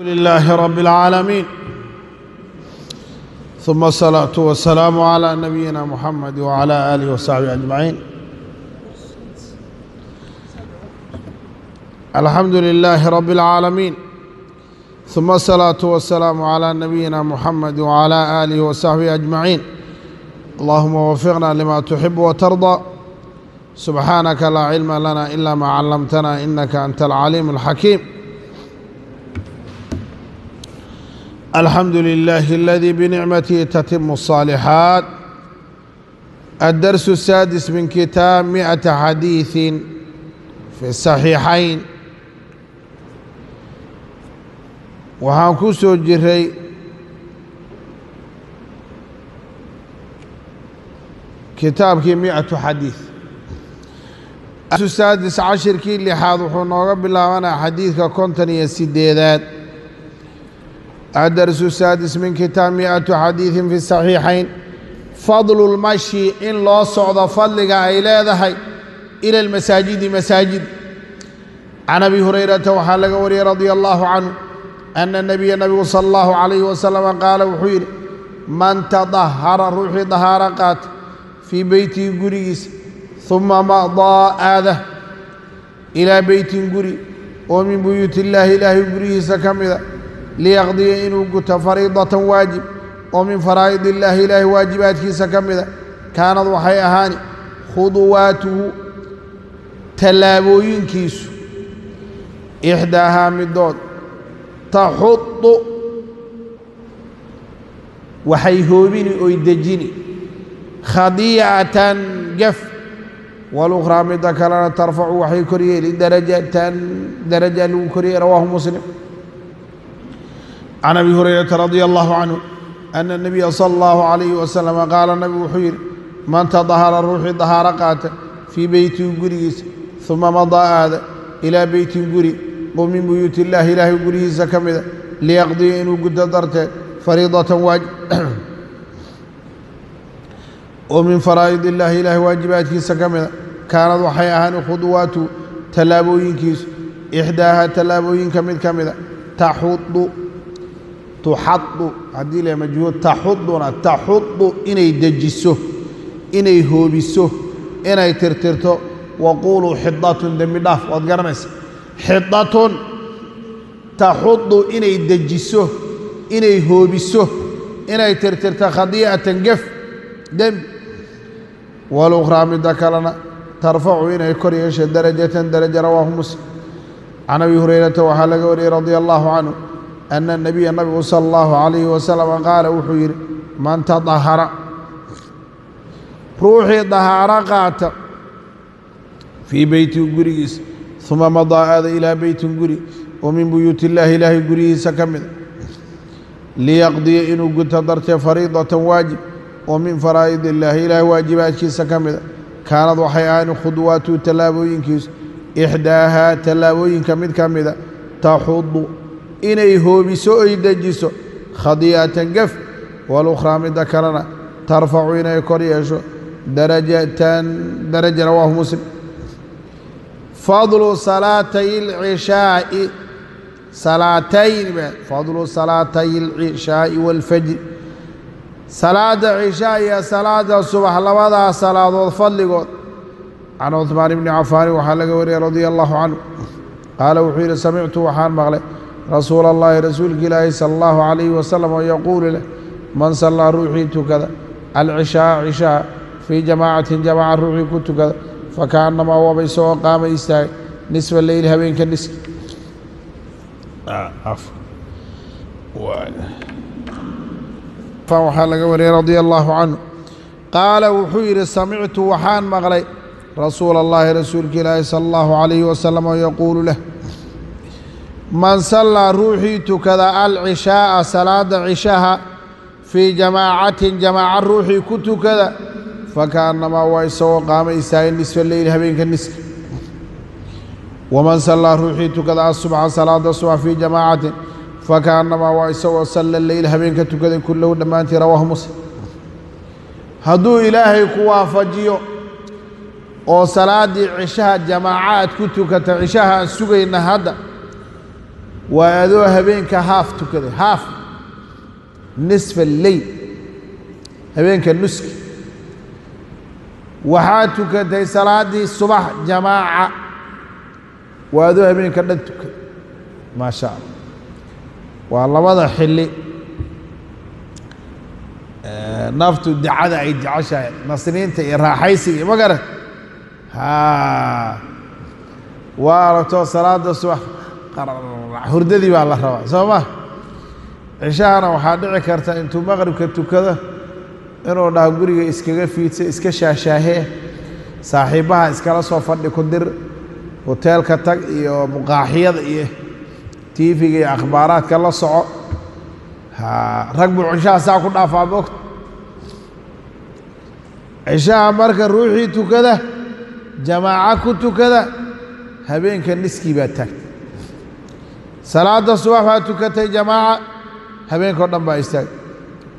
لله رب العالمين ثم الصلاة والسلام على نبينا محمد وعلى آله وصحبه أجمعين الحمد لله رب العالمين ثم الصلاة والسلام على نبينا محمد وعلى آله وصحبه أجمعين اللهم وفقنا لما تحب وترضى سبحانك لا علم لنا إلا ما علمتنا إنك أنت العليم الحكيم الحمد لله الذي بنعمته تتم الصالحات الدرس السادس من كتاب مئة حديث في الصحيحين waxaan ku soo jiray kitaabkii miatu xadiid saadis cashirkii lixaad wuxuu nooga bilaabanaa xadiidka konton iyo sideedaad الدرس السادس من كتاب مئة حديث في الصحيحين فضل المشي إن لو صعد فضلك إلى إلى المساجد مساجد عن أبي هريرة وحال وري رضي الله عنه أن النبي النبي صلى الله عليه وسلم قال وحير من تطهر روحي طهارقات في بيتي قريس ثم مضى آذه إلى بيت قري ومن بيوت الله إله قريس كمذا liyaqdiya inuu guto fariidatan waajib oo min faraa'id illaahi ilaahi waajibaadkiisa ka mida kaanad waxay ahaani khuduwaatuhu tallaabooyinkiisu ixdaahaa midood taxudu waxay hoobini oy dejini khadiicatan gaf walukhraa midda kalena tarfacu waxay koryeeli darajatan daraja lagu koryeeli rawaahu muslim عن abi hurayrata رضي الله عنه ana اnabiya sala الله calayhi wasalama qaala nabigu wuxuu yidhi man tadahara ruuxii dahaaro qaata fii beytihi gurigiisa uma madaa aada ilaa beytin guri oo min buyuuti illaahi ilaahay gurihiisa ka mida liyaqdiya inuu guddo darteed fariidatan waajib oo min faraa'id illaahi ilaahay waajibaadkiisa ka mida kaanad waxay ahaan khudwaatu tallaabooyinkiisu ixdaaha tallaabooyinka mid ka mida tuxadu haddii la majhuud taxuduna taxudu inay dejiso inay hoobiso inay tirtirto. Waquuluu xidatun dembi dhaaf waad garanaysa. Xidatun taxudu inay dejiso inay hoobiso inay tirtirto khadiicatan gef dembi walukhraa midda kalena tarfacu inay kor yeesho darajatan daraja rawaahu muslim. Can abi hurayrata waxaa laga wariyey radia allahu canhu أن nabiya nabigu sala allahu calayhi wasalam qaala wuxuu yidhi man tadahara ruuxii dahaaro qaata fii beyti gurigiisa uma madaa aada ilaa beytin guri oo min buyuuti illaahi ilaahay guryihiisa ka mida liyaqdiya inuu guto dartee fariidatan waajib oo min faraa'id illaahi ilaahay waajibaadkiisa ka mida kaanad waxay ahayn khudwaatu tallaabooyinkiisu ixdaahaa tallaabooyinka mid ka mida inay hoobiso oy dejiso. Khadiicatan gef walukhraa midda kalena tarfacu inay kor yeesho. Darajatan daraja rawaahu muslim. Fadlu salaatay alcishaa'i salaatayn fadlu salaatay alcishaa'i waalfajri salaada cishaa iyo salaada subax labadaa salaadood fadligood. Can cuhmaan ibni cafaani waxaa laga wariyey radia allahu canhu. Qaala wuxuu yidhi samictu waxaan maqlay رسول الله رسول الله صلى الله عليه وسلم ويقول له من صلى روحي تكذا العشاء عشاء في جماعة جماعة روحي كنت كذا فكأنما هو بيسوى قام يستاهي نصف الليل هبين كالنصف آه عفو فوحى لقوري رضي الله عنه قال وحير سمعت وحان مغلي رسول الله رسول الله صلى الله عليه وسلم ويقول man sallaa ruuxii tukada alcishaa'a salaada cishaha fii jamaacatin jamaaca ruuxii ku tukada fakaannamaa waa isagoo qaama istaagin nisfa leyli habeenka niska waman sallaa ruuxii tukada asubxa salaada subx fii jamaacatin fakaannamaa waa isagoo salla leyl habeenka tukaday kullahu dhammaantii rawaahu muslim. Hadduu ilaahay ku waafajiyo oo salaadii cishaha jamaaca aad ku tukata cishaha aan sugayna hadda waa adoo habeenka haaf tukaday haaf nisfa alleyl habeenka nuski. Waxaad tukatay salaaddii subax jamaaca. Waa adoo habeenka dhan tukaday maa sha allah. Waa labada xilli naftu dacada ay jeceshahay nasniinta iyo raaxaysiga ma garan waa aragtoo salaada subax hurdadii baa la rabaa soo ma cishahana waxaa dhici karta intuu maqribka tukado inuu dhaho guriga iskaga fiidsa iska shaashaahee saaxiibbaha iskala soo fadhi ku dir hoteelka tag iyo muqaaxiyada iyo tiifiga iyo akhbaaraadka la soco rag buu cishaha saa ku dhaafaa moogta cishaha marka ruuxii tukada jamaaco ku tukada habeenka niskii baa taagtay salaada subax baa tukatay jamaaca. Habeenkao dhan baa istaag.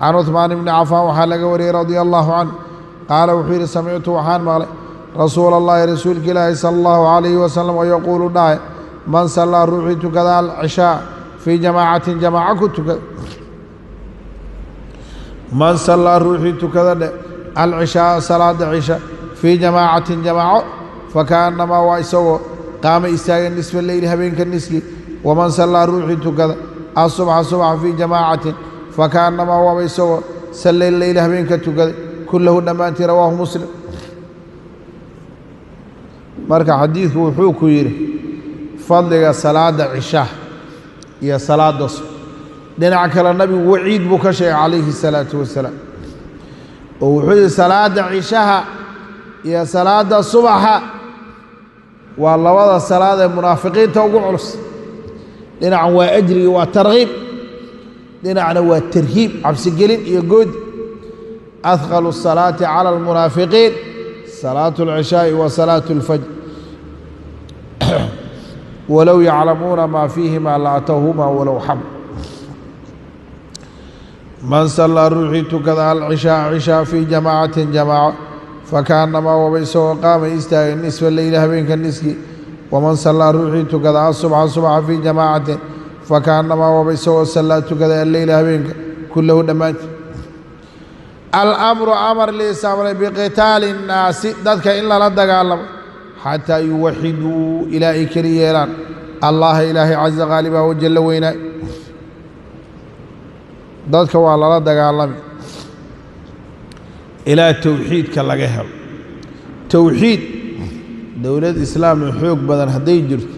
Can cuثmaan ibni cafaan waxaa laga wariyey radi allahu canh qaala wuxuu yidhi samictu waxaan maqlay. Rasuul اllahi rasuulka ilaahi sala allahu calayhi wasalam oo yaquulu dhahay man sallaa ruuxii tukada alcishaa fii jamaacatin jamaaca ku tukada man sallaa ruuxii tukada dhe alcishaaa salaada cisha fii jamaacatin jamaaco fakaannamaa waa isagoo qaama istaaga nisfa leyli habeenka niski waman sallaa ruuxii tukada asubxa subxa fii jamaacatin fakaannamaa waaba isagoo sallay leyli habeenka tukaday kullahu dhammaantii rawaahu muslim marka xadiidku wuxuu ku yidhi fadliga salaada cishaha iyo salaada sub dhinac kale nabigu waciid buu ka sheegay calayhi الsalaatu wasalaam oo wuxuu yidhi salaada cishaha iyo salaada subaxa waa labada salaad ee munaafiqiinta ugu culus dhinacan waa ajrigi waa tarkiib dhinacna waa tarhiib cabsigelin iyo goodi ahqalu الsalaati calى اlmunaafiqiin salaatu اlcishaaءi wa salaatu اlfajr walow yaclamuuna maa fiihima laatowhuma walow xam man sallaa ruuxii tukada alcishaaa cishaa fii jamaacatin jamaaco fakaannamaa waba isagoo qaamay istaagay nisfa leyli habeenka niski waman sallaa ruuxii tukada asubxa subxa fii jamaacatin fakaannamaa waba isagoo sallaa tukada alleyla habeenka kullahu dhammaantii alamru amar liisamray biqitaali innaasi dadka in lala dagaalamo xataa yuwaxiduu ilaa ay keli yeelaan allaha ilaahay caza qaaliba wajalla weynaay dadka waa lala dagaalami ilaa towxiidka laga helo dowlad islaamna xoog badan hadday jirto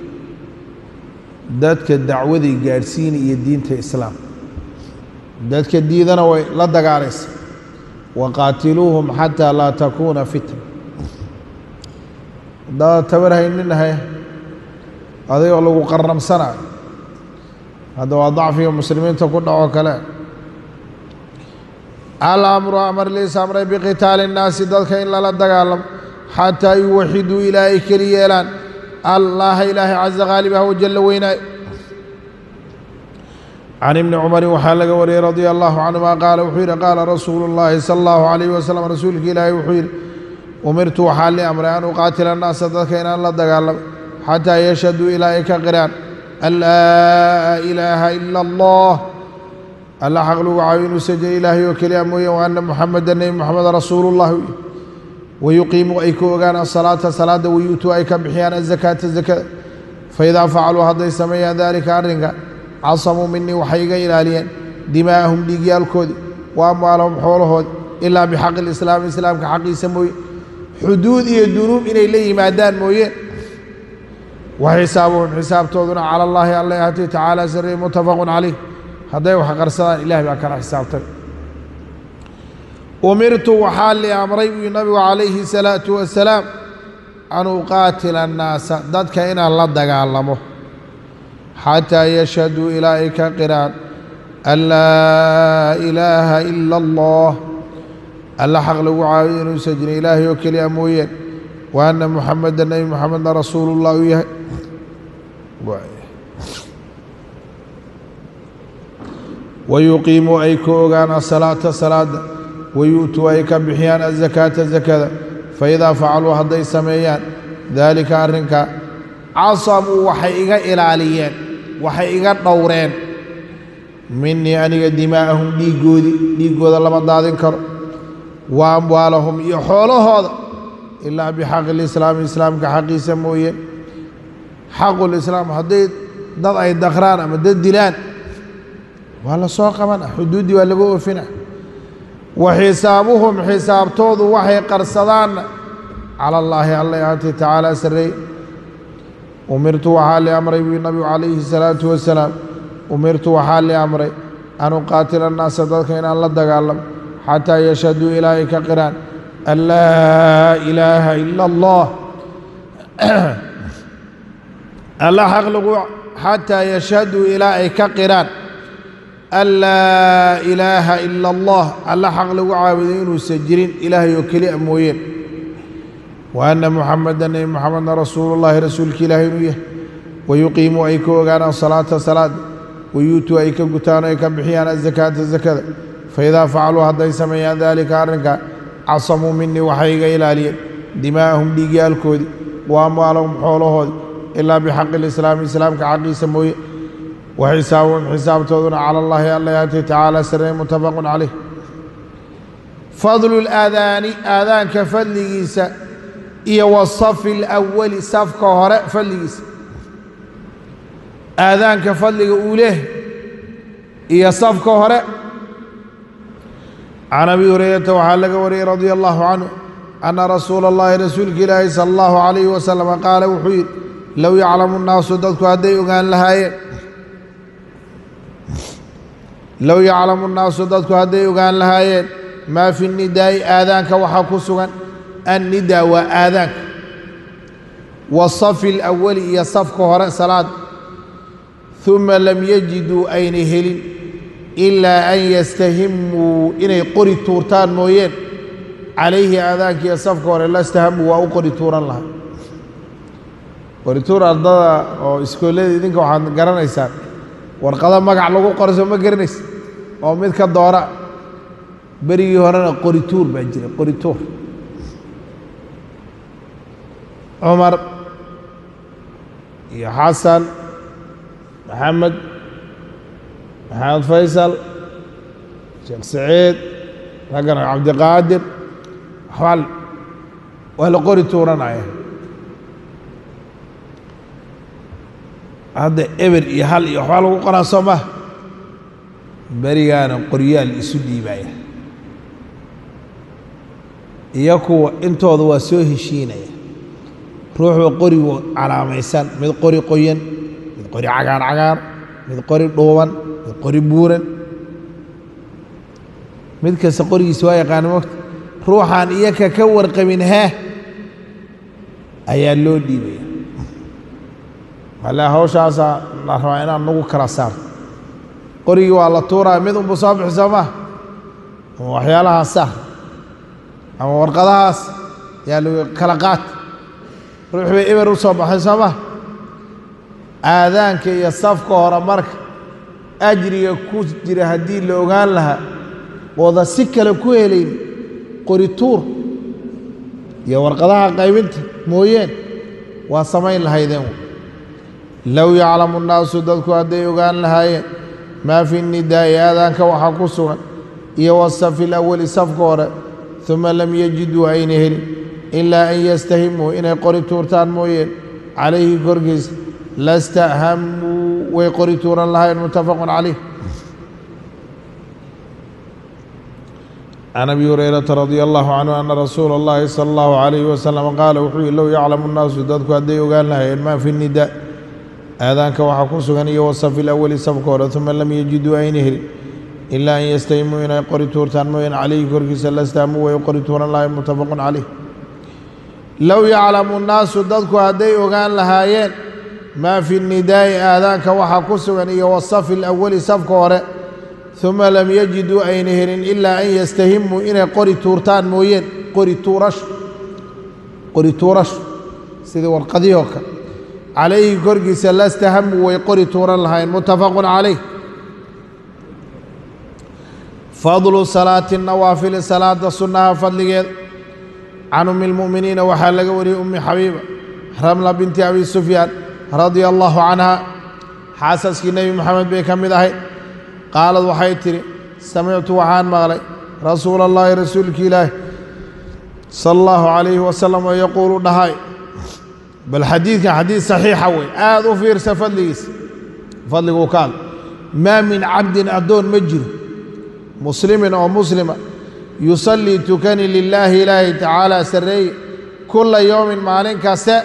dadka dacwaday gaadhsiini iyo diinta islaam. Dadka diidana way la dagaalaysa waqaatiluuhum xataa laa takuuna fitna. Haddaada tabar hayninahay adigoo lagu qarnamsanayo hadda waa dacfiga muslimiinta ku dhaco kale. Alamru amar liis amray biqitaali innaasi dadka in lala dagaalamo xataa yuwaxiduu ilaa ay keli yeelaan allaha ilaahay caza qaalibah wajalla weynaayo can ibni cumarin waxaa laga wariyey radia allahu canhuma qaala wuxuu yidhi qaala rasuulu اllahi sala allahu calayhi wasalam rasuulka ilaahay wuxuu yidhi umirtu waxaa li amray an uqaatila annaasa dadka inaan la dagaalamo xataa yashhaduu ilaa ay ka qiraan an laa ilaaha ila allah alla xaq lagu caawiyo inuusan jiri ilaahay oo keliya mooye wa anna muxameda nebi moxameda rasuulullahi wayuqiimuu ay ka ogaan asalaata salaadda wayu'tuu ay ka bixiyaan azakaata zakada faidaa facaluu hadday sameeyaan daalika arrinka casamuu minii waxay iga ilaaliyeen dimaa'ahum dhiigyaalkoodii wa amwaalahum xoolahoodii ilaa bixaqi lislaami islaamka xaqiisa mooye xuduud iyo dunuub inay la yimaadaan mooyeen wa xisaabuhum xisaabtooduna cala allaahi alla ahati tacaala sirri muttafaqun calayh hadday wax qarsadaan ilaah baa kala xisaabtay umirtu waxaa li amray buu nabigu calayhi salaatu wasalaam an uqaatila annaasa dadka inaan la dagaalamo xataa yashhaduu ilaa ay ka qiraan an laa ilaaha ila allah alla xaq lagu caawiyo inuusan jirin ilaahay oo keliya mooyeen wa anna muxameda nebi moxamedna rasuulullah u yahay. Wayuqiimuu ay ka ogaan asalaata salaada wayu'tuu ay ka bixiyaan azakaata zakada faidaa facaluu hadday sameeyaan daalika arrinka casamuu waxay iga ilaaliyeen waxay iga dhowreen minii aniga dimaa'ahum dhiiggoodii dhiiggooda lama daadin karo wa amwaalahum iyo xoolahooda ilaa bixaqi lislaami islaamka xaqiisa mooyeen xaqulislaam hadday dad ay dakraan ama dad dilaan waa la qabana xuduuddii waa laga oofina wa xisaabuhum xisaabtoodu waxay qarsadaanna cala allaahi alla ahaatay tacaala sarreey umirtu waxaa li amray buu nabigu calayhi salaatu wasalaam umirtu waxaa li amray an uqaatila annaasa dadka inaan la dagaalamo xataa yashhaduu ilaa ay ka qiraan. An laa ilaaha ila allah alla xaq lagu xataa yashhaduu ilaa ay ka qiraan an laa ilaaha ila allah alla xaq lagu caabuday inuusan jirin ilaahay oo keliya mooyeen wa anna muxameda nebi moxamedna rasuulullahi rasuulka ilaahay inuu yahay wayuqiimuu ay ka ogaanaan salaata salaada wayuutuu ay ka gutaan ay ka bixiyaan azakaata zakada faidaa facaluu hadday sameeyaan daalika arrinkaa casamuu minii waxay iga ilaaliyeen dimaa'ahum dhiigyaalkoodii wa amwaalahum xoolahoodii ilaa bixaqi lislaami islaamka xaqiisa mooye wa xisaabuhum xisaabtooduna cala allaahi alla yaatay tacaala sarey muttafaqun calayh. Fadlu laadaani aadaanka fadligiisa iyo wasafi alawali safka hore fadligiisa. Aadaanka fadliga uu leh iyo safka hore. Can abi hurayrata waxaa laga wariyey radia allahu canhu anna rasuula اllahi rasuulka ilaahi sala allahu calayhi wasalama qaala wuxuu yidhi low yaclamu nnaasu dadku hadday ogaan lahaayeen low yaclamu nnaasu dadku hadday ogaan lahaayeen maa fi nidaa'i aadaanka waxaa ku sugan annidaa waa aadaanka wasafi alawali iyo safka hore salaad uma lam yajiduu ayna helin ilaa an yastahimuu inay qori tuurtaan mooyeen calayhi aadaanka iyo safka hore lastahamuu waa u qori tuuran lahaa qori tuur ardada oo iskoolada idinka waxaad garanaysaan warqado magac lagu qoro soo ma garanaysa oo mid ka doora. Berigii horena qori tuur baa jira qori tuur cumar iyo xasan maxamed maxamed faysal sheekh saciid raggan cabdiqaadir waxbaa waa la qori tuuranaya hadda eber iyo hal iyo waxbaa lagu qoraa soo maha berigaana qoryaal isu dhiibaya. Iyo kuwa intooda waa soo heshiinaya. Ruuxba qorigu calaamaysan mid qori qoyan mid qori cagaar cagaar mid qori dhuuban mid qori buuran. Mid kasta qorigiisa waa yaqaana mogta ruuxaan iyaka ka warqabin hee? Ayaa loo dhiibaya. Wala hawshaasaa la rabaa inaan nagu kala saarto qorigii waa la tuuraya mid unba soo bixi soo maa ama waxyaalahaas saar ama warqadahaas? Yaa lagu kala qaat ruux bay eber u soo baxay soo maa aadaanka iyo safka hore marka ajriga ku jira haddii la ogaan lahaa ooda si kale ku helayn qori tuur iyo warqadaha qaybinta mooyeen waa samayn lahaydeen. Low yaclamu nnaasu dadku hadday ogaan lahaayeen maa fi nidaa'i aadaanka waxaa ku sugan iyo wasafi alawali safka hore uma lam yajiduu ayna helin ilaa an yastahimuu inay qori tuurtaan mooyeen. Calayhi korkiisa lastahamuu way qori tuuran lahayn muttafaqun calayh. Can abi hurayrata radia allahu canhu ana rasuula اllahi sala allahu calayhi wasalam qaala wuxuu yihi low yaclamu nnaasu dadku hadday ogaan lahaayeen maa aadaanka waxaa ku sugan iyo wasafi alawali safka hore uma lam yajiduu ayna helin ilaa an yastahimuu inay qori tuurtaan mooyeen calayhi korkiisa lastahamuu way qori tuuran lahayn muttafaqun calayh. Low yaclamu nnaasu dadku hadday ogaan lahaayeen maa fi nidaa'i aadaanka waxaa ku sugan iyo wasafi alawali safka hore uma lam yajiduu ayna helin ilaa an yastahimuu inay qori tuurtaan mooyeen qori tuurasho qori tuurasho sidii warqadihii oo kale عليه قرقي سلست هم ويقري تورا لها متفق عليه. فضل صلاة النوافل صلاة السنة فضل عن أم المؤمنين وحلق ولي أم حبيبة رملة بنت أبي سفيان رضي الله عنها حاسس النبي محمد بكم ذا قال وحيتري سمعت وحان مغلي رسول الله رسول الله صلى الله عليه وسلم ويقول نهاي. Bal xadiidkan xadiid saxiixa wey aad u fiirsa fadligiisa fadliguu ka hadla maa min cabdin addoon ma jiro muslimin oo muslima yusallii tukani lilaahi ilaahi tacaala sarreeye kulla yowmin maalin kaste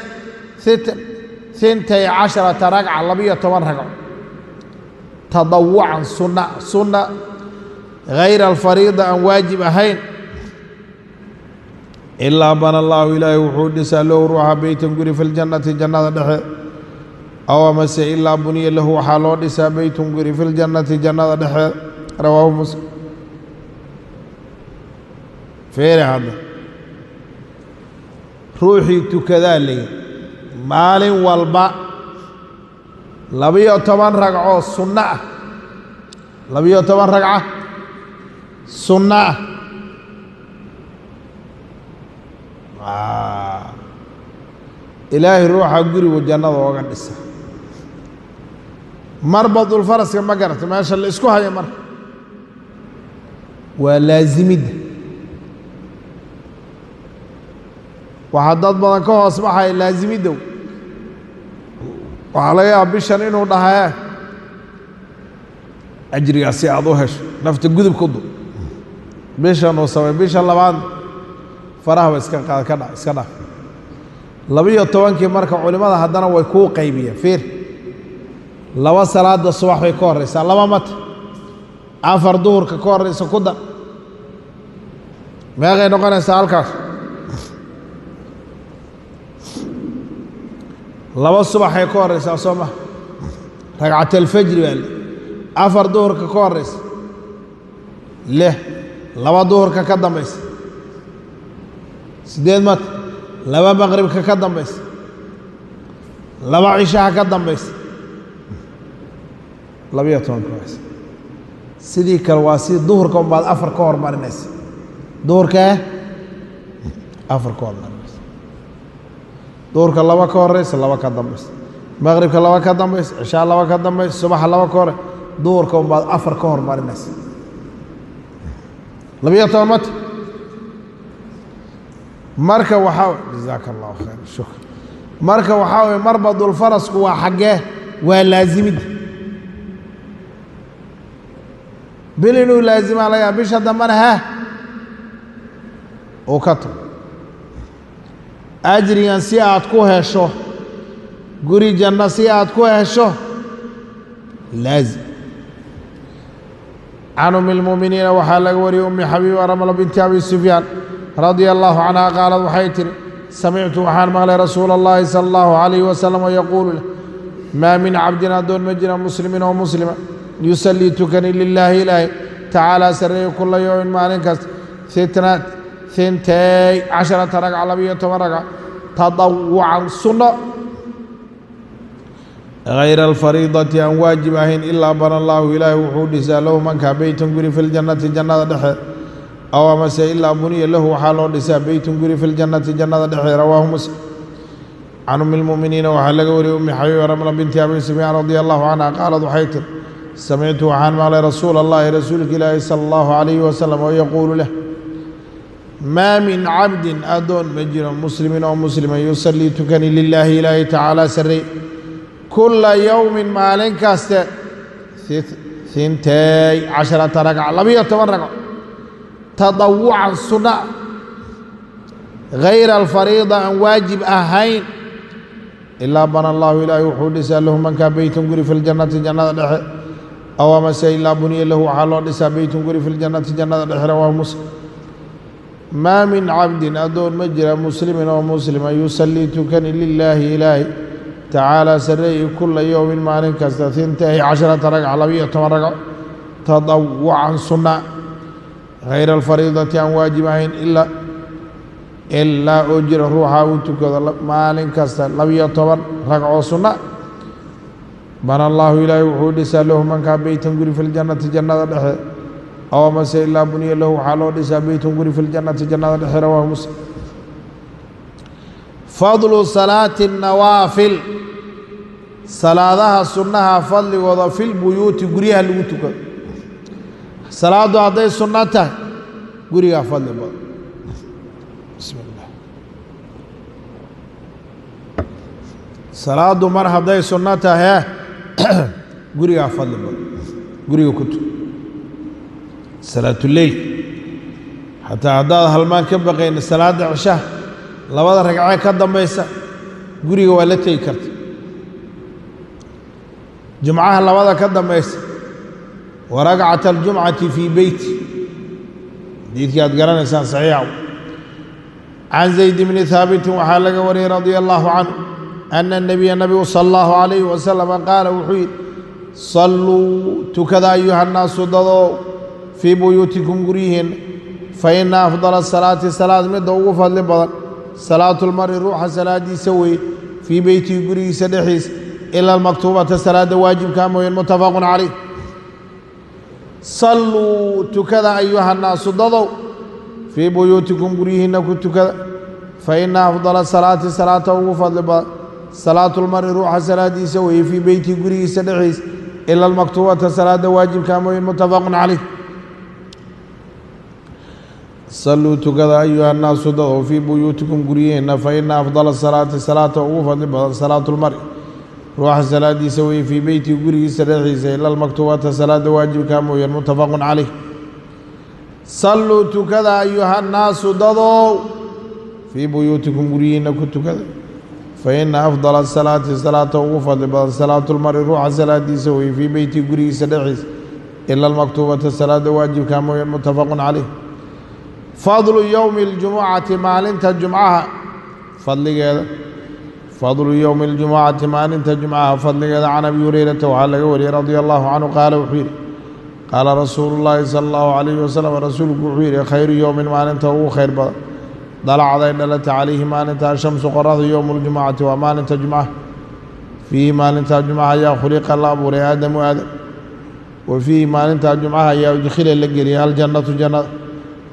intay casharata ragca labiyo toban ragco tadawucan sunna sunna hayra alfariida aan waajib ahayn ilaa bana allaahu ilaahay wuxuu dhisaa lahu ruuxa beytan guri fi ljannati jannada dhexe aw amase ilaa buniya lahu waxaa loo dhisaa beytun guri fi ljannati jannada dhexeed rawaahu muslim feere hadda ruuxii tukadaa leeyi maalin walba labiyo toban ragcoo sunno ah labiyo toban ragca sunno ah ilaahay ruuxa gurigu jannada ooga dhisa. Marba dulfaraska ma garata meesha la isku haya marka waa laasimidda waxaa dad badan ka hoos baxaya laasimiddow waxaa laga yaaba bishan inuu dhahee ajrigaas si aad u hesho nafta gudub ku du bishan uu samay bisha labaad farahaba iska qaad ka dha iska dhaaf labiyo tobankii marka culimmada haddana way kuu qaybiyeen fiir. Laba salaada subax bay ka horraysaa laba mata. Afar duhurka ka horraysa ku dar meeqay noqonaysaa halkaas? Laba subaxay ka horraysaa soo maha ragcatalfajri baa le afar duhurka ka horraysa lix laba duhurka ka dambaysa siddeed mata laba maqribka ka dambaysa. Laba cishaha ka dambaysa. Labiyo toban ka horaysa sidii kale waa si duhurka unbaad afar ka hormarinaysa duhurkee afar ka hormarinaysa duhurka laba ka horeysa laba ka dambaysa. Maqribka laba ka dambaysa cishaa laba ka dambaysa subaxa laba ka hore duhurka unbaad afar ka hormarinaysa labiyo toban mata marka waxaa jazaaka allahu khayr shukr. Marka waxaa weye marba waa xaggee waa laasimidda bil inuu laasimaa laga bisha dambena heh uu ka tago ajrigan si aad ku hesho guri janno si aad ku hesho laazim. Can umi lmuuminiina waxaa laga wariyey ummi xabiiba ramla binti abi sufyaan radia allahu canha qaalad waxay tihi samictu waxaan maqlay rasuula اllahi sala allahu calayh wasalam yaquulu leh maa min cabdin addoon ma jira muslimin oo muslima. Yusallii tukani lilaahi ilaahi tacaala sarreeye kula yowmin maalin kasta. Itnaat intay casharata ragca labiyo toban ragca tadawucan sunno hayra alfariidati aan waajib ahayn ilaa bana allaahu ilaahi wuxuu dhisaa lahu mankaa beytan guri fi ljannati jannada dhexeed أو ما سئل أبوني له حاله دسا بيت غري في الجنة الجنة ده رواه مسلم. عن أم المؤمنين وحال غوري أم حبيبة رملة بنت أبي سفيان رضي الله عنها قالت حيت سمعت عن مال رسول الله رسول الله صلى الله عليه وسلم ويقول له ما من عبد أدون مجر مسلم أو مسلم يصلي تكني لله لا تعالى سري. كل يوم مالك أست ثنتي عشرة ركعة لم يتمرق tadawucan sunna. Hayra alfariida aan waajib ahayn ilaa bana allaahu ilaahi wuxuu dhisaa lahu mankaa beytun guri fi ljannati jannada dhexe aw amase ilaa buniya lahu waxaa loo dhisaa beytun guri fi jannada dhexe rawaahu muslim. Maa min cabdin addoon ma jira muslimin oo muslima yusallii tukani lilaahi ilaahi tacaala sarreeyi kula yowmin maalin kasta intay casharata ragca labiyo toban ragco tadawucan sunna hayra alfariidati aan waajib ahayn ilaa ilaa oo jira ruuxa uu tukado maalin kasta labiyo toban ragcoo sunna bana allaahu ilaahi wuxuu dhisaa lahu mankaa beytan guri fi ljannati jannada dhexe aw amase ilaa buniya lahu waxaa loo dhisaa beytun guri fi ljannati jannada dhexe rawaahu muslim fadlu salaati الnawaafil salaadaha sunnaha fadligooda filbuyuuti guryaha lagu tukado salaaddu hadday sunno tahay gurigaa fadli badan salaaddu mar hadday sunno tahay gurigaa fadli badan guriga ku tuk salaatuleyl xataa haddaad halmaan ka baqayna salaadda cishaha labada ragcee ka dambaysa guriga waa la tegi karta. Jumcaha labada ka dambaysa wa ragcata aljumcati fii beyti xadiidkii aad garanaysaan saxiixa can zayd bni haabitin waxaa laga wariyey radia allahu canhu ana nabiya nabigu sala allahu calayhi wasalama qaala wuxuu yidhi salluu tukada ayuha nnaasu dadoo fii buyuutikum guryihiinna fa ina afdala salaati salaad midda ugu fadli badan salaatu lmari ruuxa salaadiisa weeye fii beytihi gurigiisa dhexdiisa ila almaktuubata salaadda waajibkaa mooyeen muttafaqun calayh salluu tukada ayuha nnaasu dadow fii buyuutikum guryihiinna ku tukada fa ina afdala salaati salaata ugu fadli badan salaatu lmari ruuxa salaadiisa weeye fii beytihi gurigiisa dhexdiisa ila almaktuubata salaadda waajibkaa mooyeen muttafaqun calayh. Salluu tukada ayuha nnaasu dadow fii buyuutikum guryihiinna fa ina afdala salaati ugu fadli badan salaatu lmari روح الصلاه سوي في بيتي وقري سرعي زي الله المكتوبات الصلاه واجب كام متفق عليه. صلوا تكذا أيها الناس ضدوا. في بيوتكم قرينا كنت كذا. فإن أفضل الصلاة صلاة وفضل صلاة المرء روح الصلاه سوي في بيتي قري سرعي إلا المكتوبات الصلاه واجب كام متفق عليه. فضل يوم الجمعة ما لنت الجمعه فضل كذا فضل يوم الجمعة ما أنت جمعة فضل عن أبي هريرة وعلى غوري رضي الله عنه قال وحير قال رسول الله صلى الله عليه وسلم رسول وحير خير يوم ما أنت هو خير ضلع ضلع دلت عليه ما أنت الشمس قرض يوم الجمعة وما أنت جمعة فيه ما أنت جمعة يا خلق الله أبو آدم وآدم. وفيه ما أنت جمعة يا أدخل لقريها الجنة جنة.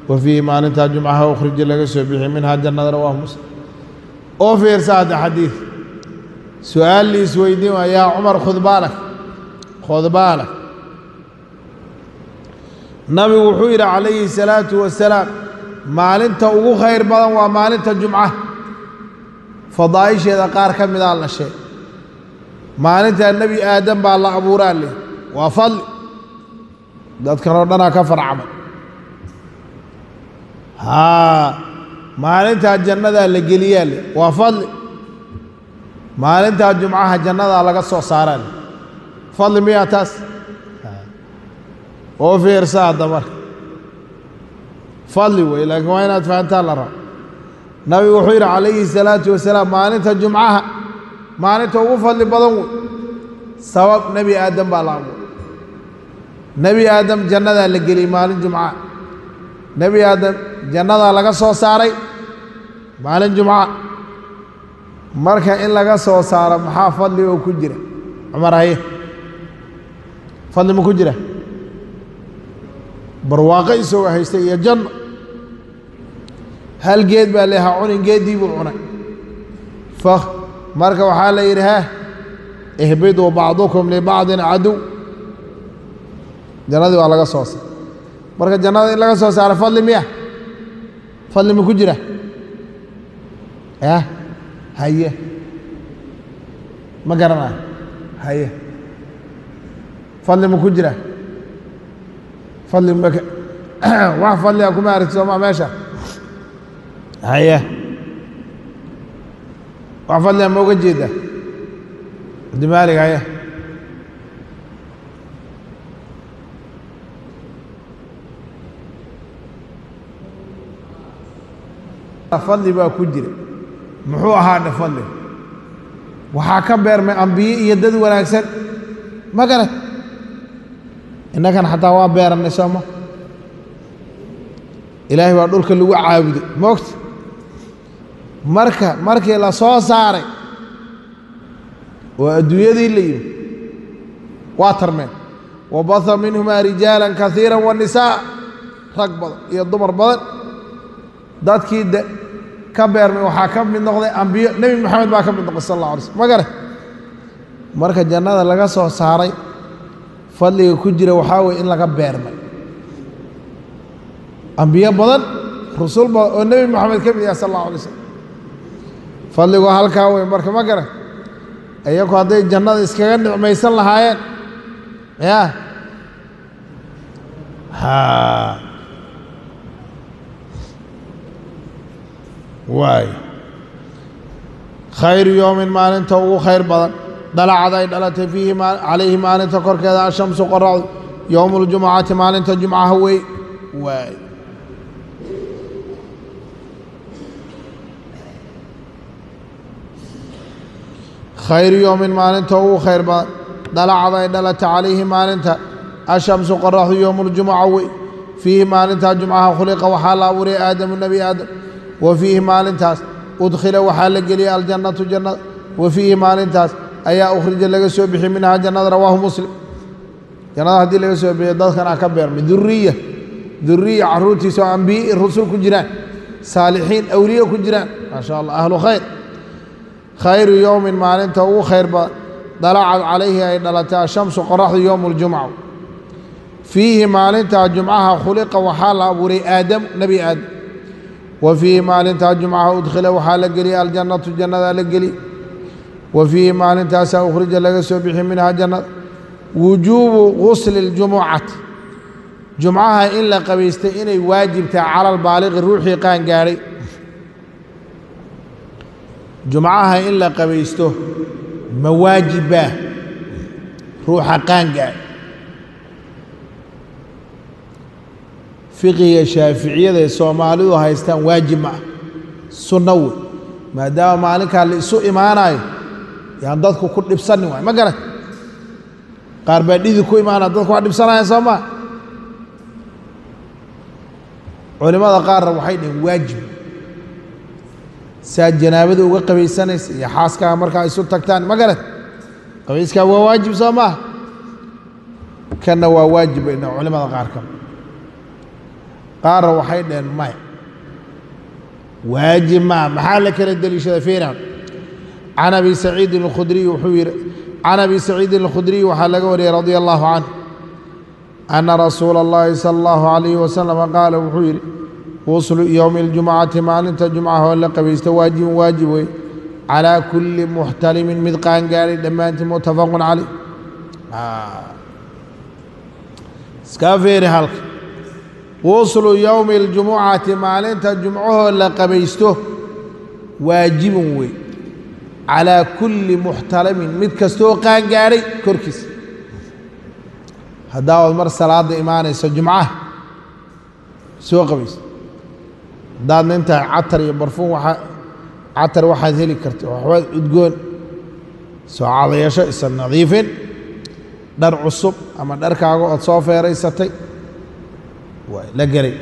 وفيه ما أنت جمعة أخرج لك سبيح منها جنة رواه مسلم. Oo fiirsa hadda xadiid su'aal liis weydiin waa yaa cumar khudbaanak khudbaanak nabigu wuxuu yidhi calayhi salaatu wasalaam maalinta ugu khayr badan waa maalinta jumcaha fadaa'isheeda qaar ka midaa la sheeg maalintaa nebi aadam baa la abuuraa leh. Waa fadli dadkan oo dhanaa ka farcamay maalintaa jannadaa la geliyaa leh waa fadli. Maalintaa jumcaha jannadaa laga soo saaraa leh fadli miyaa taas? Oo fiirsa hadda marka. Fadli wey laakiin waa inaad fahantaan la rabo nabigu wuxuu yidhi calayhi salaatu wasalaam maalinta jumcaha maalinta ugu fadli badan wey. Sabab nebi aadam baa la abuuray. Nebi aadam jannadaa la geliyey maalin jumcaha nebi aadam jannadaa laga soo saaray maalin jumca marka in laga soo saaro maxaa fadli oo ku jira? Cumar haye fadli ma ku jira? Barwaaqo isagoo haystay iyo janno. Hal geed baa leehaa cunin geeddii buu cunay. Fakh marka waxaa la yidhi haa ihbiduu libacdin cadow jannadii waa laga soo saaray marka jannada in laga soo saaro fadli miya? Fadli ma ku jira? Yah haye. Ma garanayo haye. Fadli ma ku jira? Fadli mak wax fadliga kuma aragti soomaa meesha? Haye. Wax fadliga ma uga jeeda? Abdimaalig haye fadli baa ku jira. Muxuu ahaadhe fadli? Waxaa ka beermay ambiye iyo dad wanaagsan. Ma garat innakan xataa waa beerannay sooma ilaahay baa dhulka lagu caabuday. Moogta? Marka markii la soo saaray oo adduunyadii la yimi waa tarmeen. Wa baha minhumaa rijaalan kaiira wa nisaa. Rag badan iyo dumar badan. Dadkii ka beermay waxaa ka mid noqday ambiyo. Nebi moxamed baa ka mid noqday sal alla alay slm ma gare marka jannada laga soo saaray fadliga ku jira waxaa weye in laga beermay ambiyo badan rusul badan oo nebi moxamed ka mid yahay sal allahu alay slam fadligu halkaa wey marka ma garan iyagu hadday jannada iskaga nicmaysan lahaayeen. Ya waay khayru yowmin maalinta ugu khayr badan. Dalacad ay dhalatay fiihi calayhi maalinta korkeeda ashamsu qoracdu yowmu اljumucati maalinta jumcaha wey waay khayru yowmin maalinta ugu khayr badan. Dalacad ay dhalata calayhi maalinta ashamsu qoraxdu yowmu ljumuca wey fiihi maalintaa jumcaha khuliqa waxaa la abuuray aadamu nebi aadam wa fiihi maalintaas udkhila waxaa la geliyey aljannatu jannada wa fiihi maalintaas ayaa ukhrija laga soo bixi minhaa jannada rawaahu muslim jannada haddii laga soo bixiyo dadkana ka beermay duriya duriya carruurtiisa oo rusul ku jiraan saalixiin awliye ku jiraan maa allah ahlu khayr khayru yowmin maalinta ugu khayr badan dalacad calayhi ay dhalatay ashamsu qoraxdu yowmu ljumca fiihi maalintaa jumcaha khuliqa waxaa la abuuray aadam nebi aadam wa fiihi maalintaa jumcaha udkhila waxaa la geliyey aljannatu jannadaa la geliy wa fiihi maalintaasaa ukhrija laga soo bixi minhaa jannada. Wujuubu gusli اljumucati jumcaha in la qabaystay inay waajibtahay cala albaaliqi ruuxii qaan gaadhay jumcaha in la qabaysto ma waajibbaa ruuxa qaan gaadhay fiqiga shaaficiyada ee soomaalidu haystaan waajib ma ah sunno wey maadaama maalinkaa la isu imaanayo yaan dadku ku dhibsanin waay. Ma garan qaar baa dhidi ku imaanaya dadku waa dhibsanayaan soo maa culimmada qaarna waxay dhaheen waajib. Saad janaabada uga qabaysanaysa iyo xaaskaaga markaa isu tagtaan ma garan qabayskaa waa waajib soo maaha kanna waa waajib bay dhaheen culimmada qaar ka قار وحيد الماء واجمع محالك للدليل شافيرا عن أبي سعيد الخدري وحوير عن أبي سعيد الخدري وحلقه رضي الله عنه. أن رسول الله صلى الله عليه وسلم قال وحوير وصل يوم الجمعة ما أنت جمعة ولا قبيست واجب واجب. على كل محتلم مذقان قال لما أنت متفق عليه. آه. سكافير هالك wuslu yowmi اljumucati maalinta jumcahoo la qabaysto waajibun wey calaa kulli muxtalamin mid kastoo qaan gaadhay korkiisa haddaa ood mar salaadda imaanayso jumcaha soo qabayso haddaad nin tahay catar iyo barfuun waaa catar waxaad heli karta waxbaad udgoon soo cadayasho isa nadiifin dhar cusub ama dharkaaga ood soo feeraysatay waa la gelay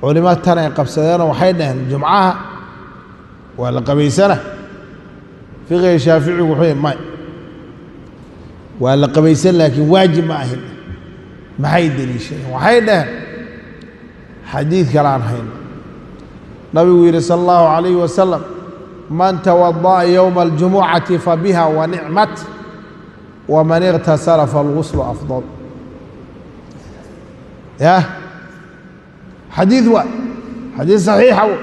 culimo tan ay qabsadeenoo waxay dhaheen jumcaha waa la qabaysana. Fiqiga shaaficigu wuxuu may. Waa la qabaysan laakiin waajib ma ahin maxay deliishadeen waxay dhaheen xadiid kale aan hayno nabigu yidhi sala allahu calayhi wasalam man tawada'a yowma aljumucati fabiha wa nicmat waman iqtasala falguslu afdal yah xadiid waa xadiid saxiixa w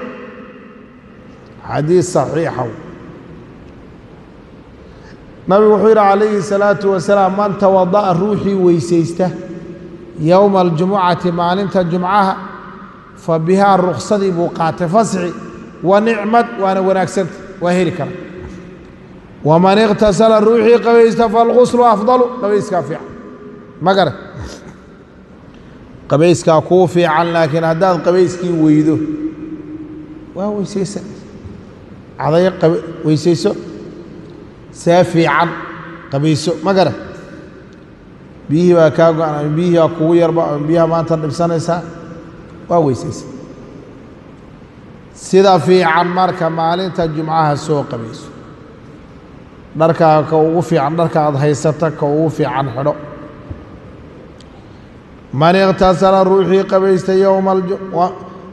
xadiid saxiixa w nabigu wuxuu yidhi calayhi الsalaatu wasalaam man tawada'a ruuxii weysaysta yowma aljumucati maalinta jumcaha fa bihaa ruksadii buu qaatay fasxi wa nicmad waana wanaagsanta waa heli kara. Waman iqtasala ruuxii qabaysta falguslu afdalu. Qabayskaa fiican qabayskaa kuu fiican laakiin haddaad qabayskii weydo waa weysaysan cadayo weysayso see fiican qabayso ma garan biyihii baa kaa go-an ama biyihii baa kugu yarba ama biyaha maanta dhibsanaysaa waa weysaysa. Sida fiican marka maalinta jumcaha soo qabayso dharkaaga ka ugu fiican dharka aad haysata ka ugu fiican xidho man iqtasala ruuxii qabaysta yowma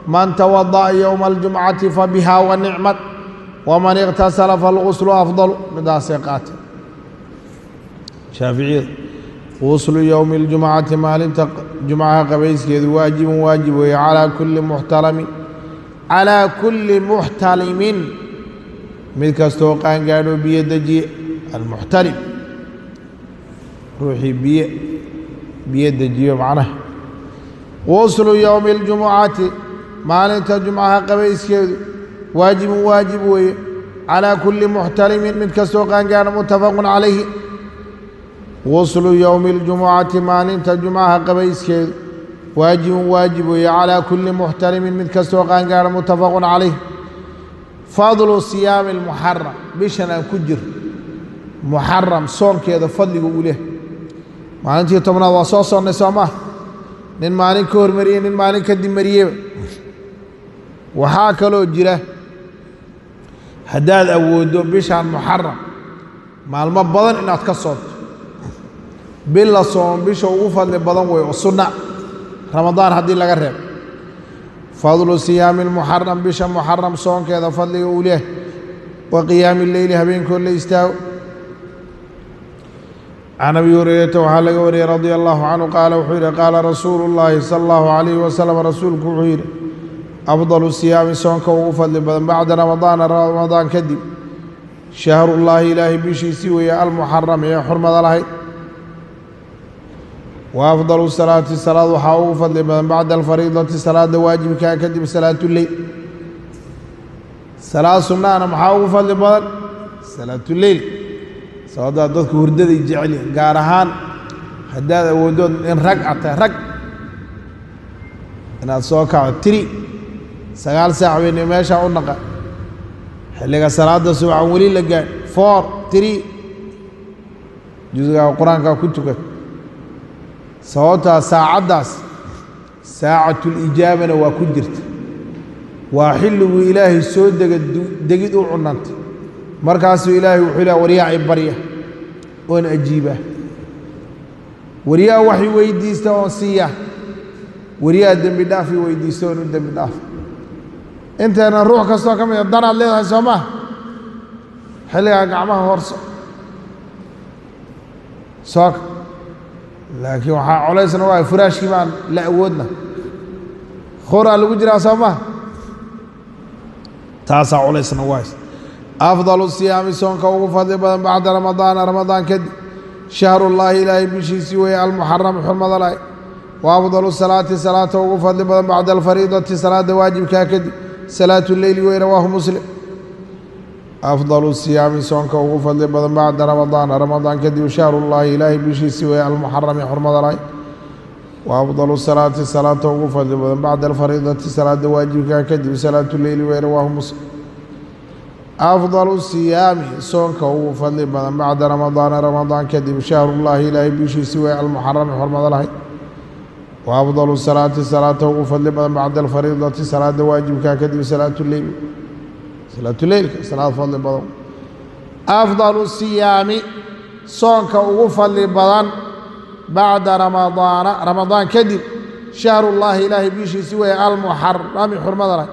man tawada'a yowma aljumcati fabihaa wa nicmad waman iqtasala falguslu afdalu midaasay qaatay shaaficiyada guslu yowmi اljumcati maalinta jumcaha qabayskeedu waajibun waajib weeye calaa kulli muxtalamin calaa kulli muxtalimin mid kastoo qaangaadho biyo dejiye almuxtalim ruuxii biyo بيد الجيوب عنه. وصل يوم الجمعة مالنت الجمعة قبيس واجب واجب على كل محترم من كسوقان كان متفق عليه. وصل يوم الجمعة مالنت الجمعة قبيس واجب واجب على كل محترم من كسوقان كان متفق عليه. فضل صيام المحرم بشنا كجر. محرم صوم كذا فضل يقول له maalintii tobnaad waa soo sonnay soo nin maalin ka hormariyey nin maalin kadib mariyeba waxaa kaloo jira haddaad awooddo bishaan muxaram maalmo badan inaad ka soonto bil la soomo bisha ugu fadli badan wey oo sunna. Ramadaan haddii laga reebo. Fadlu siyaami lmuxaram bisha muxaram soonkeeda fadliga uu leehay wa qiyaami leyli habeenkood la istaago can abi hurayrata waxaa laga wariyey radia allahu canhu qaala wuxuu yidhi qaala rasuulu llaahi sala allahu calayhi wasalam rasuulku wuxuu yidhi afdalu siyaami soonka ugu fadli badan bacda ramadaana ramadaan kadib shahrullaahi ilaahay bishiisii weeye almuxaram ee xurmada lahayd wa afdalu salaati salaad waxaa ugu fadli badan bacda alfariidati salaada waajibkaa kadib salaatuleyl salaad sunnaana maxaa ugu fadli sababtaa dadku hurdaday jecel yihiin gaar ahaan haddaad awooddood in rag a tahay rag inaad soo kacdo tiri sagaal saac weyne meeshaa u naqa. Xilliga salaada subaxan weli la gaadh foor tiri jusgaa qur'aankaa ku tukan. Sababtaa saacaddaas saacatulijaabana waa ku jirta. Waa xilliguu ilaahay soo dega degid u cunantay markaasuu ilaahay wuxuu leha waryaa i barya oon ajiibaa waryaa wax i weydiista oon siiya. Waryaa dembi dhaaf i weydiista oon u dembi dhaaf. Intayna ruux kastoo ka mida danaad leedahay soo maha xilligaa gacmaha horso sooka laakiin waxaa colaysna waa furaashkii baan la awoodna. Khoraa lagu jiraa soo maha taasaa culaysna ways afdalu siyaami soonka ugu fadli badan bacda ramadaana ramadaan kadib shahrullaahi ilaahay bishiisii weeye almuxaram xurmada lahay wa afdalu salaati salaata ugu fadli badan bacda alfariidati salaada waajibkaa kadib salaatu leyli wey rawaahu muslim afdalu siyaami soonka ugu fadli badan bacda ramadaana ramadaan kadib shahrullaahi ilaahay bishiisii weeye almuxarami xurmada lahay wa afdalu salaati salaata ugu fadli badan bacda alfariidati salaada waajibkaa kadib salaatu afdalu siyaami soonka ugu fadli badan bacda ramadaana ramadaan kadib shahrullaahi ilaahay bishiisii weeye almuxarami xurmada lahay wa afdalu salaati salaata ugu fadli badan bacda alfariidati salaada waajibkaa kadib salaatuleyl salaatuleylka salaad fadli badan afdalu siyaami soonka ugu fadli badan bacda ramadaana ramadaan kadib shahrullaahi ilaahay bishiisii weeye almuxarami xurmada lahay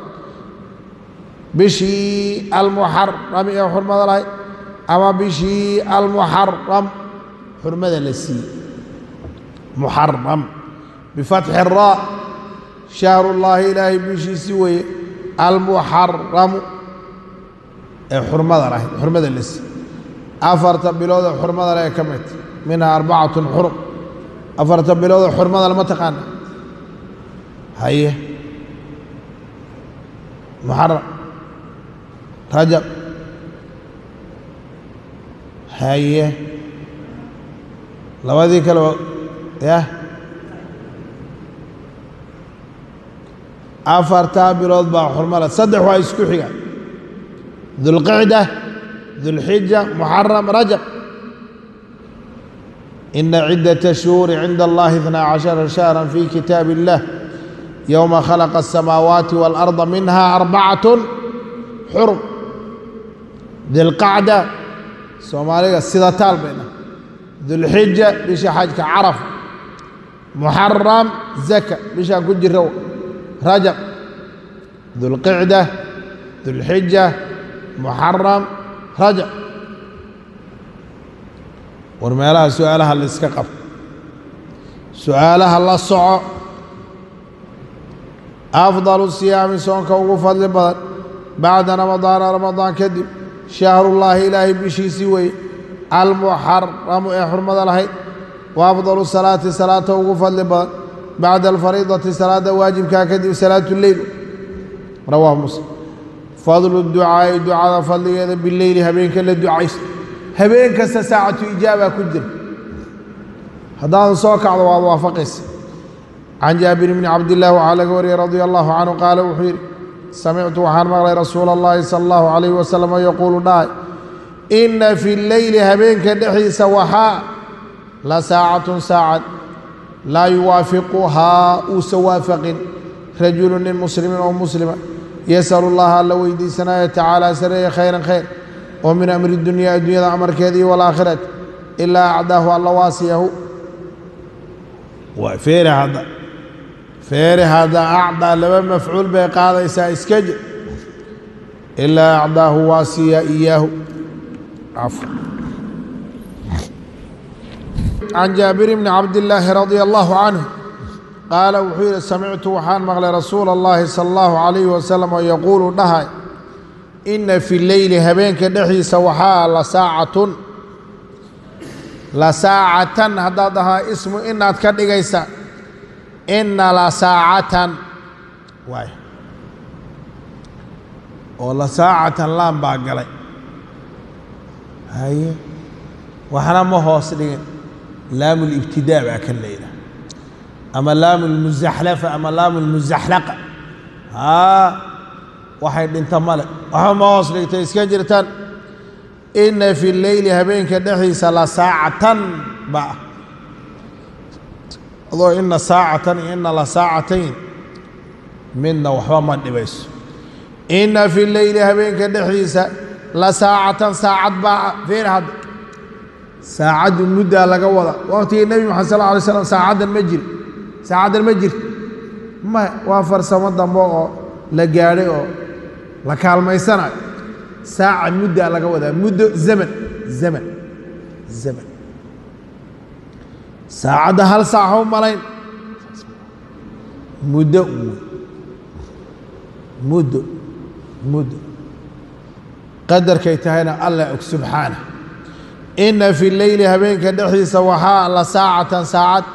bishii almuxarami ee xurmada lahay ama bishii almuxaram xurmada la siiyey. Muxaram bifatxi الraa shahrullaahi ilaahay bishiisii weeye almuxaramu ee xurmada lahayd xurmada la siiyey. Afarta biloodoo xurmada leh ka mid minhaa arbacatun xurum afarta biloodoo xurmada lama taqaana haye. Muxaram رجب هيا لو هذيك لو يا أفر تابي رضبا حرمة صدح ويسكوحي ذو القعدة ذو الحجة محرم رجب. إن عدة الشهور عند الله اثنا عشر شهرا في كتاب الله. يوم خلق السماوات والأرض منها أربعة حرم. Dilqacda soomaaliga sida taal bayna dulxija bisha xajka caraf. Muxaram zaka bishaan ku jira rajab. Dulqicda dulxija muxaram rajab. War meelaha su'aalaha la iska qabto su'aalaha la soco. Afdalu siyaami soonka ugu fadli badan. Bacda ramadaana ramadaan kadib shahrullaahi ilaahay bishiisii weeye almuxaramu ee xurmada lahayd wa afdalu salaati salaata ugu fadli badan. Bacda alfariidati salaada waajibkaa kadib salaatu leyl rawaahu muslim. Fadlu ducaa'i ducada fadligeeda bileyli habeenka la ducaysto. Habeen kasta saacatu ijaaba ku jira. Haddaadan soo kacdo waad waafaqaysa. Can jaabir bni cabdillaah waxaa laga wariyey radia allahu canhu qaala wuxuu yidhi سمعت وحان مغري رسول الله صلى الله عليه وسلم يقول داي إن في الليل هبين دحي سوحا لساعة ساعة لا يوافقها سوافق رجل مسلم أو مسلمة يسأل الله لو يدي سنة تعالى سنة خيرا خير ومن أمر الدنيا الدنيا أمر كذي والآخرة إلا أعداه الله واسيه. وفير هذا. Feere hadda acdaa laba mafcuul bay qaadaysaa iska jir ilaa acdaahu waasiya iyaahu. Cafwa can jaabir bni cabdillaahi radia allahu canhu qaala wuxuu yidhi samictu waxaan maqlay rasuula allahi sala allahu calayhi wasalam oo yaquulu dhahay inna fi leyli habeenka dhexdiisa waxaa la saacatun la saacatan haddaad ahaa ismu inaad ka dhigaysa inna la saacatan. Waay oo la saacatan laan baa galay. Haye? Waxna ma hoos dhigin. Laamu libtidaa baa kan layidhaha ama laamu lmusaxlafa ama laamu lmusaxlaqa haa waxay dhinta male. Waxba ma hoos dhigtay iska jirtaan. Inna fi leyli habeenka dhexdiisa la saacatan ba ah adoo ina saacatan iyo ina la saacatayn midna waxba ma dhibayso. Inna fi leyli habeenka dhexdiisa la saacatan saacad baa feer hadda saacaddu muddaa laga wada. Waqtigii nebi maxamed sal alay slam saacaddan ma jiri saacaddan ma jirto maya waa farsamo dambe oo la gaadhay oo la kaalmaysanayo. Saaca muddaa laga wadaa. Muddo zaman zaman zaman saacadda hal saac u malayn. Muddo muddo muddo. Qadarkay tahayna allah og subxaanah inna fi leyli habeenka dhexdiisa waxaa la saacatan saacad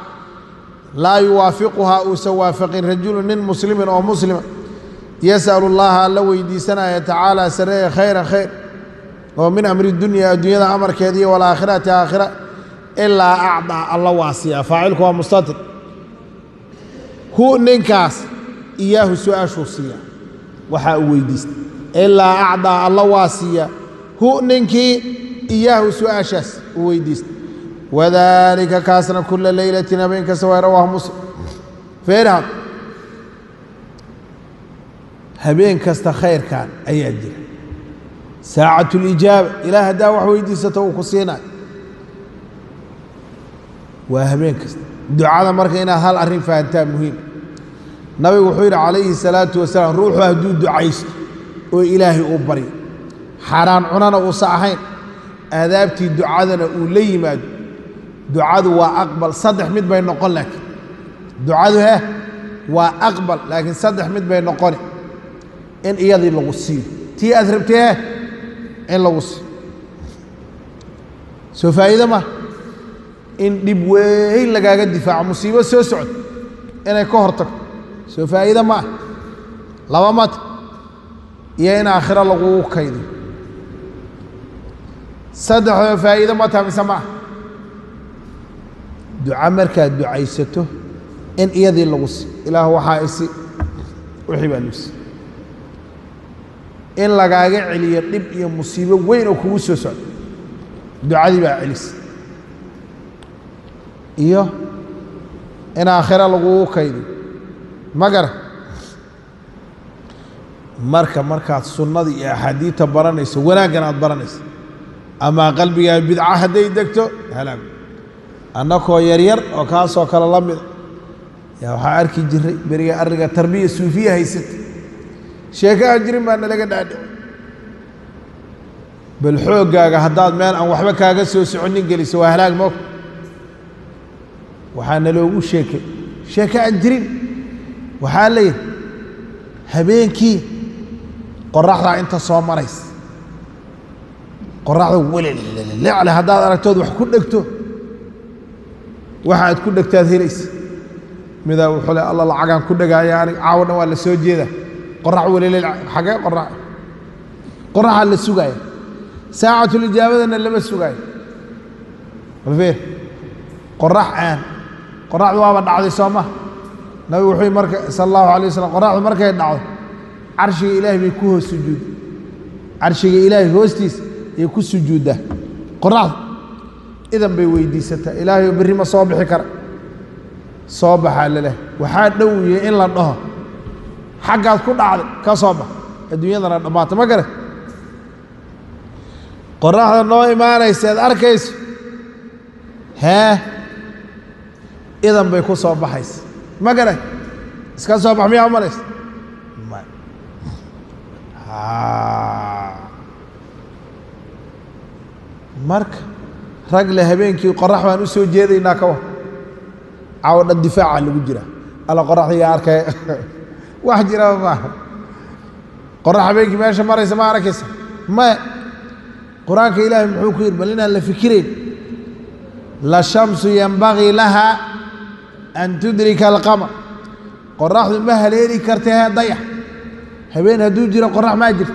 laa yuwaafiquhaa uusan waafaqin rajulu nin muslimin oo muslima. Yasalu llaha alla weydiisanaya tacaala sareeye khayran khayr oo min amri dunya adduunyada amarkeeda iyo walaakhirati aakhira ilaa acdaa alla waasiya faacilku waa mustatir hu ninkaas iyaahu su'aashuu siiya waxaa uu weydiistay. Ilaa acdaa alla waa siiya hu ninkii iyaahu su'aashaas uu weydiistay. Wadaalika kaasna kula leylatin habeen kasta waa rawaahu muslim feerhad habeen kasta khayrkan ayaa jira. Saacatu lijaaba ilaah haddaa wax weydiisato uu ku siinayo waa habeen kasta. Ducada marka inaad hal arrin fahantaa muhiim. Nabigu wuxuu yidhi calayhi salaatu wasalaam ruuxu hadduu ducaysto oo ilaahay uu baryo xaaraan cunana uusa ahayn aadaabtii ducadana uu la yimaado ducadu waa aqbal saddex mid bay noqon laakiin ducadu heh waa aqbal laakiin saddex mid bay noqoni. In iyadii lagu siiyo. Tii aad rabtay heh in lagu siiyo. Soo faa'iide ma in dhib weyn lagaaga difaaco musiibo soo socdo inay ka hor tagto. Soo faa'iide ma ah. Laba mata iyo in aakhiro lagugu kaydiyo saddexdoo faa'iide ma taha mise ma ah. Duca markaad ducaysato in iyadii lagu siiyo ilaah waxaa isi wixii baa lagu in lagaaga celiyo dhib iyo musiibo weyn oo kugu soo socdo. Ducadii baa celisa iyo in aakhiro lagugu kaydiyo ma gara? Marka markaad sunnada iyo axaadiidta baranayso wanaaggan aad baranayso amaa qalbigaa bidca hadday degto halaag. Annakoo yaryar oo kaasoo kale la mida yaa waxaa arki jiray beriga arriga tarbiya suufiya haysata. Sheeko aan jirin baa nalaga dhaadhici bal xooggaaga haddaad meel aan waxba kaaga soo soconin geliso waa halaag moog waxaa naloogu sheekay. Sheeke aan jirin. Waxaa layidhi habeenkii qoraxdaa inta soo marays qoraxda welelecle haddaad aragtood wax ku dhegto waxa ku dhegtaad helaysa. Midaa wuxuu le alla lacagaan ku dhagaaya anig caawo dhan waa la soo jeeda qorax welelel xagee qorax qoraxaa la sugaaya saacatulijaabadana lama sugaayo. Qorax aan qoraxdu waaba dhacday soo ma? Nabigu wuxuu marka sala allahu alay wasalam qoraxdu markay dhacdo carshiga ilaahay bay ku hoos sujuud carshiga ilaahay hoostiisa ayay ku sujuuddaa qoraxdu idan bay weydiisataa ilaahay berri ma soo bixi kara. Soo baxaa laleh waxaa dhowye in la dhaho xaggaad ku dhacday ka soo bax. Adduunyadana dhammaata ma gare qoraxda noo imaanaysa ead arkayso. Hee idan bay ku soo baxaysa. Ma gare? Iska soo bax miyaa umalaysa marka rag le habeenkii qorax baan u soo jeedaynaa ka war caawo dhan difaaca lagu jira. Alla qoraxda yaa arkaya wax jiraba maaha qorax habeenkii meesha maraysa ma arkaysa maya qur'aanka ilaahay muxuu ku yidhi bal inaan la fikirayn la shamsu yanbagii laha an tudrika alqamar qoraxdu ma haleeli karta hee dayax habeen hadduu jiro qorax maa jirto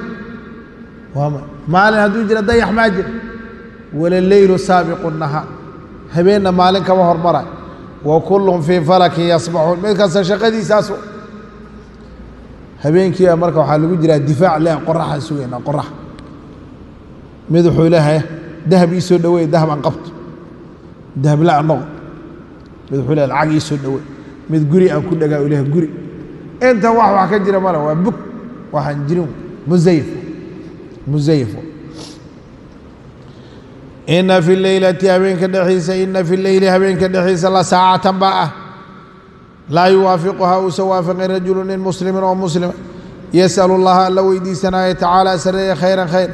maalin hadduu jiro dayax maa jiro walaleylu saabiqu nahaar habeenna maalin kama hormarayo wa kullum fii falakin yasbaxuun mid kasta shaqadiisaasu habeenkiia marka waxaa lagu jiraa difaac leh qoraxaan sugaynaa qorax mid wuxuu leehay dahab ii soo dhaweey dahab aan qabto dahab la mid wuxuu leehay lacag ii soo dhaweey mid guri aan ku dhagaa u leehay guri. Inta wax wax ka jira male waa bug waxaan jirin musayifo musayifo ina fi leylati habeenka dhexdiisa ina fi leyli habeenka dhexdiisa la saacatan baa ah. Laa yuwaafiquhaa uusa waafaqin rajulu nin muslimin oo muslima. Yas'alu llaha alla weydiisanaayo tacaala sareeya khayran khayr.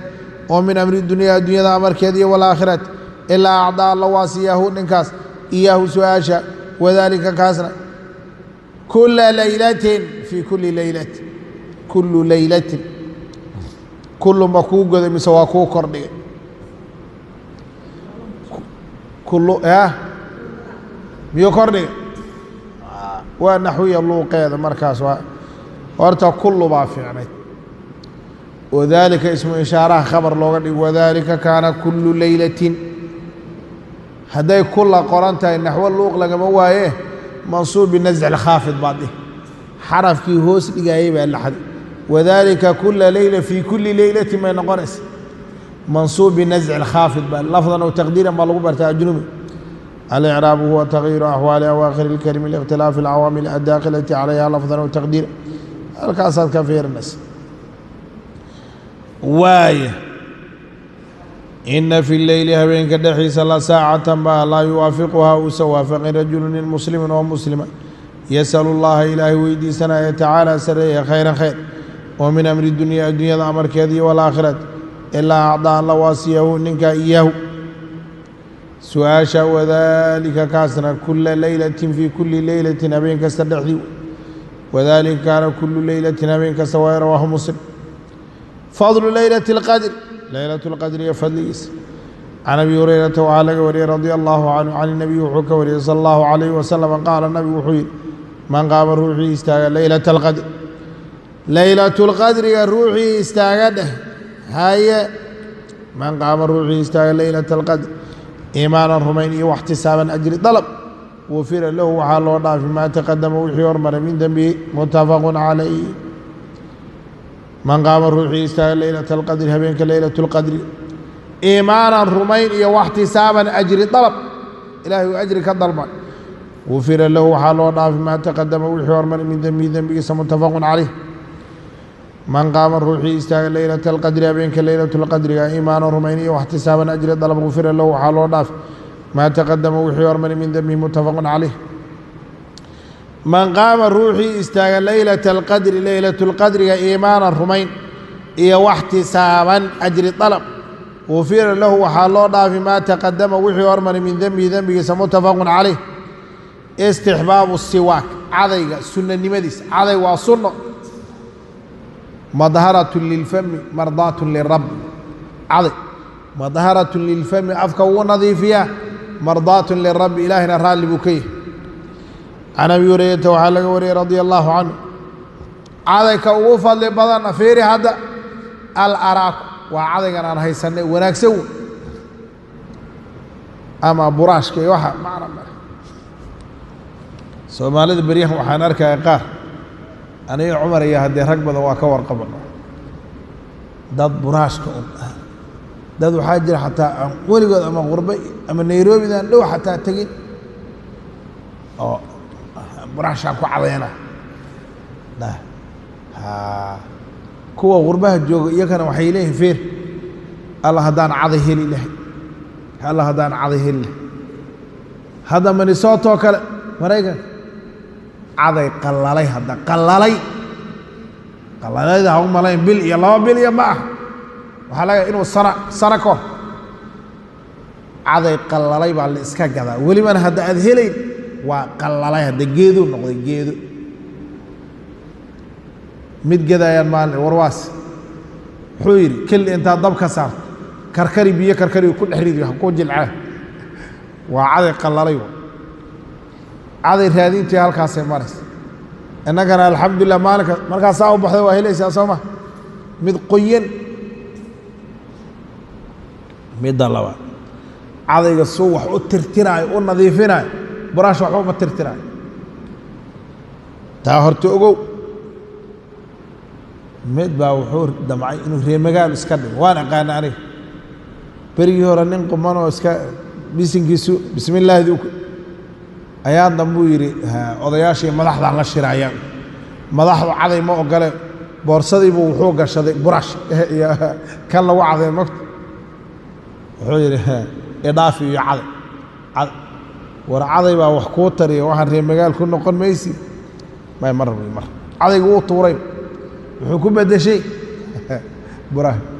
Oo min amri dunyaa addunyada amarkeeda iyo walaakhirati ilaa acdaa alla waasiyaahu ninkaas iyaahu su'aasha wadaalika kaasna kula laylatin fii kuli leylati kullu leylatin kullu ma kuu goday mise waa kuu kordhigay miyuu kordhigay waa naxwiya luuqeeda markaas horta kullu baa fiicnayd wadaalika ismu ishaaraha khabar looga dhigo wadaalika kaana kullu leylatin hadday kula qoran tahay naxwo luuq lagama waaye mansuub binasci alkhaafid baad dhih. Xarafkii hoos dhigaayay baa laxday wadaalika kula leyla fii kulli leylatin bay noqonaysa. Mansuub binasci alkhaafid baa lafdan ow taqdiiran baa lagu bartaa ajnubi alcraabu huwa takyiru axwaali awaakhir اlkarimi likhtilaafi alcawaamil addaakilati calayha lafdan ow taqdiiran halkaasaad ka fiirinaysa. Waaya ina fi leyli habeenka dhexiisa la saacatan ba laa yuwaafiquhaa uusan waafaqin rajulu nin muslimin oo muslima yasalu llaaha ilaahay weydiisanaya tacaala sareeya khayran khayr oo min amri dunyaa addunyada amarkeeda iyo ilaa acdaa alla waasiyahu ninkaa iyaahu su'aasha wadaalika kaasna kula leylatin fii kulli leylatin habeen kasta dhexdii wadaalika kaana leylatin habeen kasta waa rawaahu muslim fadlu leylati اlqadr leylat اlqadr iyo fadligiisa. Can abi hurayrata waxaa laga wariyey radia allahu canhu can nabiy wuxuu ka wariyey sala allahu calayh wasalam qaala nabigu wuxuu yihi man qaama ruuxii istaaga leylata alqadr leylat اlqadriga ruuxii istaaga dheh haye man qaama ruuxii istaaga leylata alqadr iimaanan rumayn iyo waxtisaaban ajri dalab. Wufira lahu waxaa loo dhaafi maa taqadama wixii hormaray min dembihi muttafaqun calayh man qaama ruuxii istaaga leylata alqadri habeenka leylatu lqadri iimaanan rumayn iyo waxtisaaban ajri dalab. Ilahay uu ajri ka dalba wufira lahu waxaa loo dhaafi maa taqadama wixii hormaray min dembihi dembigiisa muttafaqun calayh. Man qaama ruuxii istaaga leylata alqadri habeenka leylatu lqadriga iimaanan rumayn iyo waxtisaaban ajri dalab. Gufira lahu waxaa loo dhaaf maa taqadama wixii hormari min dembihi muttafaqun caleyh man qaama ruuxii istaaga leylata alqadri leylatu lqadriga iimaanan rumayn iyo waxtisaaban ajri dalab gufira lahu waxaa loo dhaafi maa taqadama wixii hormaray min dembihi dembigiisa muttafaqun calayh. Istixbaabu siwaak cadayga sunnanimadiisa. Caday waa sunno. Madharatun lilfami mardaatun lirabbi caday. Madharatun lilfami afka wuu nadiifiyaa. Mardaatun lirabbi ilaahina raalli buu ka yahay can abi hurayrata waxaa laga wariyey radia allaahu canhu cadayka ugu fadli badanna fiiri hadda al araaku waa cadaygan aan haysanay wanaagsan wey ama buraashka iyo waxa macna male soomaalida beryahan waxaan arkaya qaar aniga cumar iyo haddee rag badan waa ka warqaban dad buraashka un ah dad waxaa jira xataa aan weligood ama qurbe ama nairobidaan dhow xataa tegin oo buraashaan ku cadayna kuwa qurbaha jooga iyakana waxay leeyihiin feer. Alla haddaan caday heli lahay. Alla haddaan caday heli lahay. Hadda minnesotoo kale. Maraykanka caday qallalay hadda qallalay. Qallalayda ha u malayn bil iyo laba bil iyo ma ah. Waxaa laga inuu sana sano ka hor caday qallalay baa la iska gadaa. Welibana hadda aad helayn waa qallalay hadda geeduu noqday geedo mid gadayaan maalin warwaas. Wuxuu yidhi kelli intaad dab ka saarto karkari biyo karkari ku dhex ridi ku jilcaa waa caday qallalay caday raadintii halkaasay maraysa. Innagana alxamdulilah maalinka markaasaa u baxday waa helaysaa soo mid qoyan. Midda labaad. Cadayga suu wax u tirtiraayo u nadiifinaayo buraash waxba uma tirtiraayo taa horta ogow. Mid baa wuxuu damcay inuu reemagaal iska dhigo. Waan aqaana aniga berigii hore nin qumanoo iska bisinkiisu bismi illaahdi ayaa dambuu yidhi odayaashii madaxdaan la shiraayaan. Madaxdu caday ma ogole boorsadiibuu wuxuu gashaday. Burash iyo kan lagu caday mogta wuxuu yidhi idhaafi iyo caday war caday baa wax kuu tariya waxaan reemagaal ku noqon maysi. May mar mar. Cadaygu wuu tuuray. Wuxuu ku beddeshay. Burash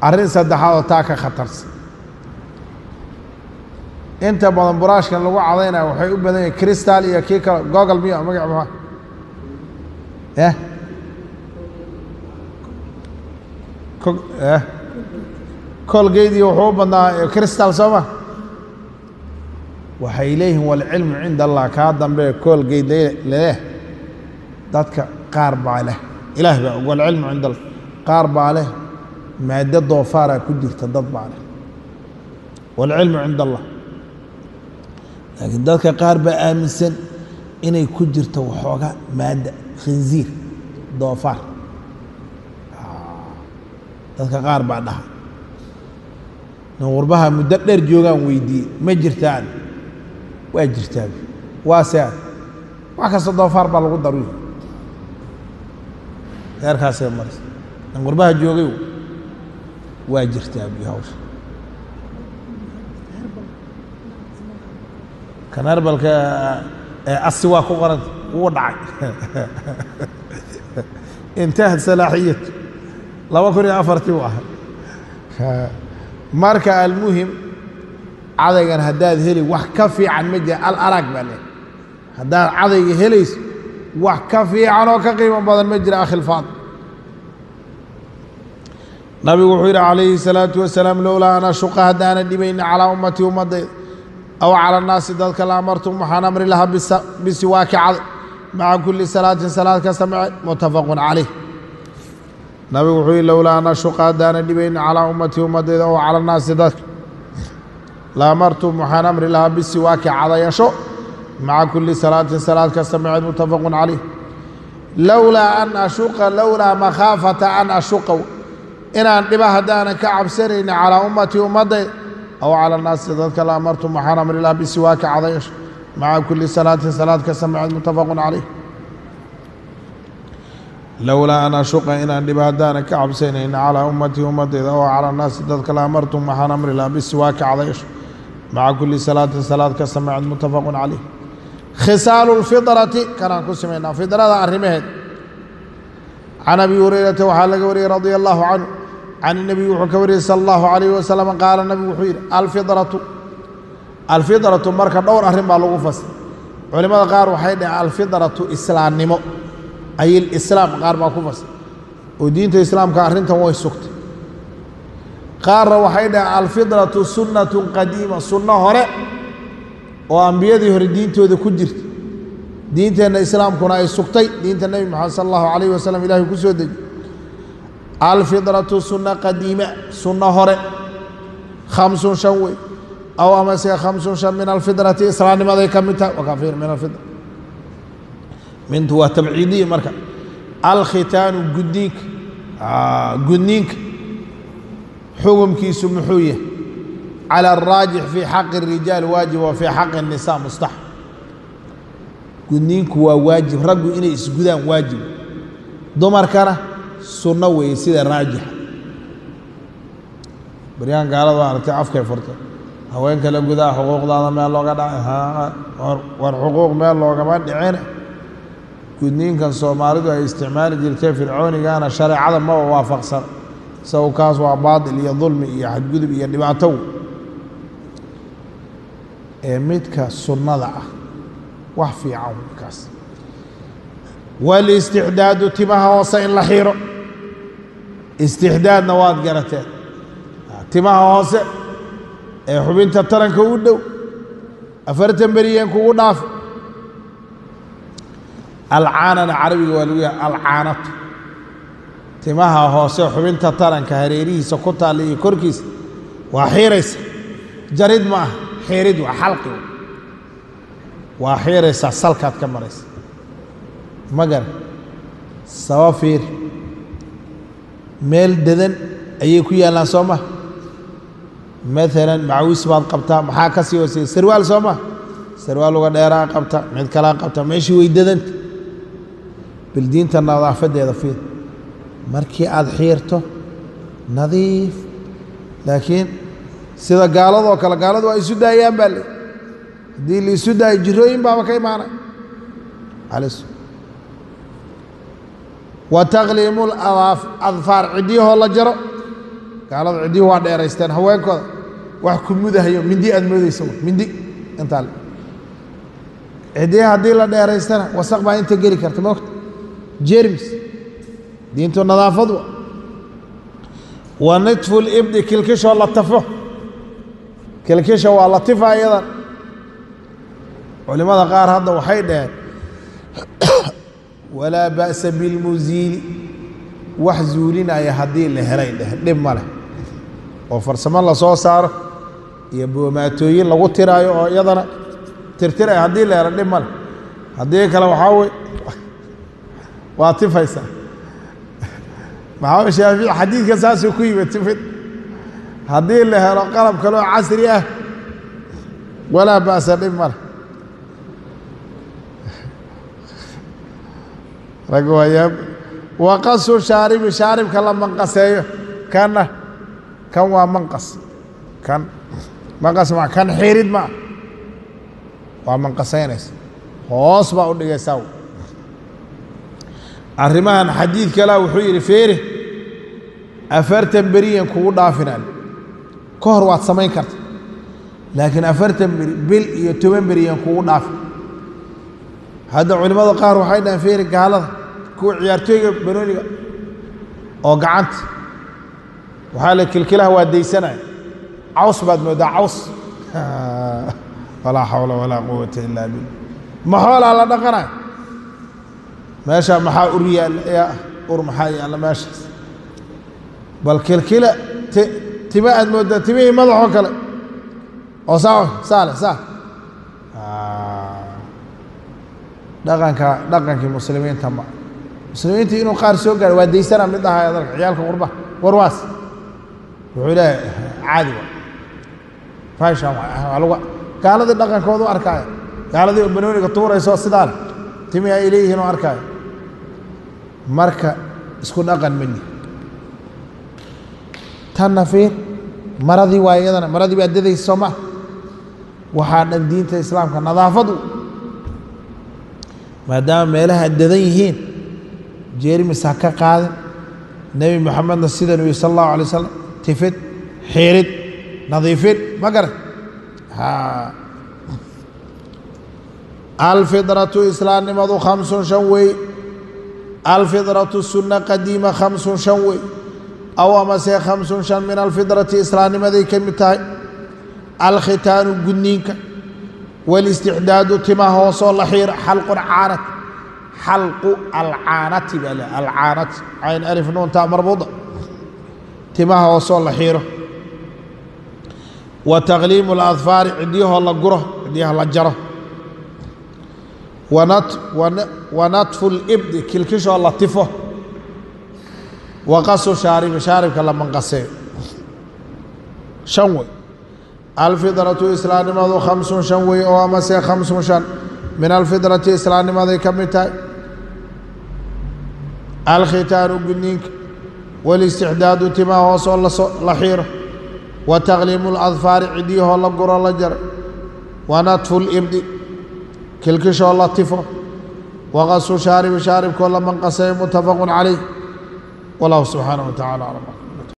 arrin saddexaadoo taa ka khatarsan inta badan buraashkan lagu cadaynaya waxay u badan yihiin crystal iyo kii kale. Gogol miya magac maxaa yah yah colgate iyo wuxuu u badnaa crystal soo ma waxay leeyihiin walcilmu cinda allah kaa dambe colgate leleh dadka qaar baa leh. Ilaah baa og walcilmu cinda allah qaar baa leh maaddo doofaaraa ku jirta dad baa leh. Walcilmu cinda allah laakiin dadka qaar baa aaminsan inay ku jirto waxooga maadda khinziir doofaar. Dadka qaar baa dhaha. Nin muddo dheer joogaan weydiiyey ma jirtaan waa jirtaa waase ad wax kasta doofaar baa lagu daruy heerkaasay maraysa nin qurbaha joogay waa jirtaa bi hawsha. Kan herbalka asi waa ku qoranta wuu dhacay. Intahat salaaxiyatu laba kun iyo afartii u ahaa marka almuhim cadaygan haddaad heli wax ka fiican ma jira al arag baa leehay haddaad cadayga helayso wax ka fiican oo ka qiimo badan ma jira akhi lfaadil nabigu wuxuu yidhi calayhi الsalaatu wasalaam lowlaa an ashuqa haddaana dhibayni calaa ummatii ummadayda aw cala annaasi dadka la amartum waxaan amri lahaa bisiwaaki caday maca kulli salaatin salaad kasta mace muttafaqun calayh. Nabigu wuxuu yihi lowlaa an ashuqa haddaana dhibayni calaa ummatii ummadayda aw cala annaasi dadka la amartum waxaan amri lahaa bisiwaaki cadayasho. Maca kulli salaatin salaad kasta maceed muttafaqun calayh. Lowlaa an ashuqa lowlaa makhaafata an ashuqa inaan dhiba haddaanan ka cabsanayni calaa ummatii ummadayda aw cala annaasi dadka la amartum waxaan amri lahaa bisiwaaki cadayasho. Maca kulli salaatin salaad kasta maceed muttafaqun calayh. Lowlaa an ashuqa inaan dhiba haddaanan ka cabsanayni calaa ummatii ummadayda aw cala annaasi dadka la amartum waxaan amri lahaa bisiwaaki cadayasho maca kuli salaatin salaad ka sameecad muttafaqu calayh khisaalu lfidrati kanaan ku samaynaa fidrada arrimaheed can abi hurayrata waxaa laga wariyey radia allahu canhu can اnebiy wuxuu ka wariyey sala allahu alayh wasalam qaala nabigu wuxuu yidhi alfidratu alfidratu marka dhowr arrin baa lagu fasir culimmada qaar waxay dhaheen alfidratu islaamnimo ay lislaam qaar baa ku fasir oo diinta islaamka arrintan way sugtay qaarna waxay dhaheen alfidratu sunnatu qadiima. Sunno hore oo ambiyadii hore diintooda ku jirta. Diinteenna islaamkuna ay sugtay. Diinta nebi moxamed sala allahu calayh wasalam ilahay ku soo deji alfidratu sunna qadiima. Sunno hore. Khamsun shan wey. Aw amase khamsun shan min alfidrati islaamnimaday ka mid tahay. Wakafiir min alfidra mintu waa tabciidiya marka. Alkhitaanu gudniinka gudniinka xukumkiisu muxuu yahay cala araajix fii xaqi الrijaal waajib wa fii xaqi الnisa mustaxab gudniinku waa waajib raggu inay isgudaan waajib dumarkana sunno weeye sida raajixa baryahan gaalada waa aragtay afkay furtay haweenka la gudaa xuquuqdaada meel looga dhacay war xuquuq meel loogama dhicin gudniinkan soomaalidu ay isticmaali jirtay fircoonigana shareecada maba waafaqsan isagu kaas waa baatil iyo dulmi iyo xadgudub iyo dhibaato ee midka sunnada ah wax fiican kaas. Wاlاstixdaadu timaha hoose in la xiro istixdaadna waad garateen. Timaha hoose ee xubinta taranka u dhow afartan beriyeen kugu dhaaf. Alcaanana carabiga waa lagu yahay alcaanatu timaha hoose xubinta taranka hareerihiisa ku taalla iyo korkiisa waa xiiraysa. Jarid ma ah xiirid waa xalqi. Waa xiiraysaa salkaad ka maraysa. Ma garan saba fiir. Meel dadan ayay ku yaallaan soo ma? Maalan macawis baad qabtaa maxaa ka sii hooseyya sarwaal soo ma? Sarwaal uga dheeraa qabta mid kalaa qabta. Meeshii way dadanta bal diinta nadaafadeeda fiir markii aad xiirto nadiif. Laakiin sida gaaladoo kale gaaladu waa isu daayaan baa le haddii la isu daayo jirooyin baaba ka imaanay. Wa taqliimu adfaar ciddiyahoo la jaro. Gaaladu ciddiyuhu waa dheeraysteen haweenkooda. Wax ku mudahayo mindi aad moodaysa mindi. Intaa le ciddiyaha haddii la dheeraystana wasaq baa inta geli karta moogta jermis diintu nadaafadu wa nitfu libdi kilkishoo la tafo. Kilkisha waa la tifa iyadan. Culimmada qaar hadda waxay dhaheen walaa ba'sa bilmuziili wax zuulinaya haddii la helay dheh dhib ma leh. Oo farsamo la soo saaro iyo boomaatooyin lagu tiraayo oo iyadana tirtiraya haddii la helo dhib ma leh. Haddii kale waxaa waa tifaysaa maxamed shaafici xadiidka saasuu ku yimid tifid haddii la helo qalab kaloo casri ah walaa ba'sa dhib ma leh. Rag waayaa waqasu shaaribi shaaribka la manqaseeyo kanna kan waa manqas kan manqas ma kan xirid maa waa manqasaynaysa hoos baa u dhigaysaa arrimahan xadiid kalea wuxuu yidhi feeri afartan beriyan kugu dhaafinaan ka hor waad samayn karta. Laakiin afartan beri bil iyo toban beriyan kugu dhaafi hadda culimmada qaar waxay dhahaan feeri gaalada kuwa ciyaartooyga banooniga oo gacanta waxaa la kilkilaha waa daysanaya caws baad moodaa caws. Walaa xawla walaa quwata ilaa billah. Ma xoolaa la dhaqanaya meesha maxaa ur yaalla? Yaa ur maxaa yaalla meeshaas bal kilkila ti tima aad mooddaa timihii madaxoo kale. Oo saa saale saa dhaqanka dhaqankii muslimiinta ma. Muslimiintii inuu qaar soo gaaro waa daysana mid ahaya dalka ciyaalka qurba warwaas. Wuxuu leeyahay caadi wa. Fashan waa lagu gaaladii dhaqankooda u arkaayo gaaladii oo banooniga tuurayso sidaa leh. Timi ay leeyihiin oo arkaayo marka isku dhaqan mani tanna fiir maradii waa iyadana maradii baa dadaysa soo maa waxaa dhan diinta islaamka nadaafadu. Maadaama meelaha dadan yihiin jeermis ha ka qaadin nebi moxamedna sidan uu yihi sal allahu alay slam tifid xiirid nadiifin ma garan? Alfidratu islaamnimadu khamsun shan wey alfidratu sunna qadiima khamsun shan wey aw amase khamsun shan min alfidrati islaamnimaday ka mid tahay alkhitaanu gudniinka walistixdaadu tima hoosoo la xiir xalqun caanat xalqu alcaanati baa la alcaanati cayn alif nuuntaa marbuuda timaha hoosoo la xiiro wa takliimu اladfaari cidyahoo la guro ونطف, ونطف الإبد. كلكش الله تفه وقص شارب شارب كلا من قصي. شنوي. الفضرة إسلام ما ذو خمس شنوي. أو أمسي خمس شن. من الفضرة إسلام ما ذي كم تاي الختار قنينك. والاستعداد تما وصل لحير. وتغليم الأظفار عديه الله قرى الله جر ونطف الإبد. La jaro wa natfu اlibdi kilkishoo la tifo wa qasu shaaribi shaaribkoo la manqaseeyo mutafaqu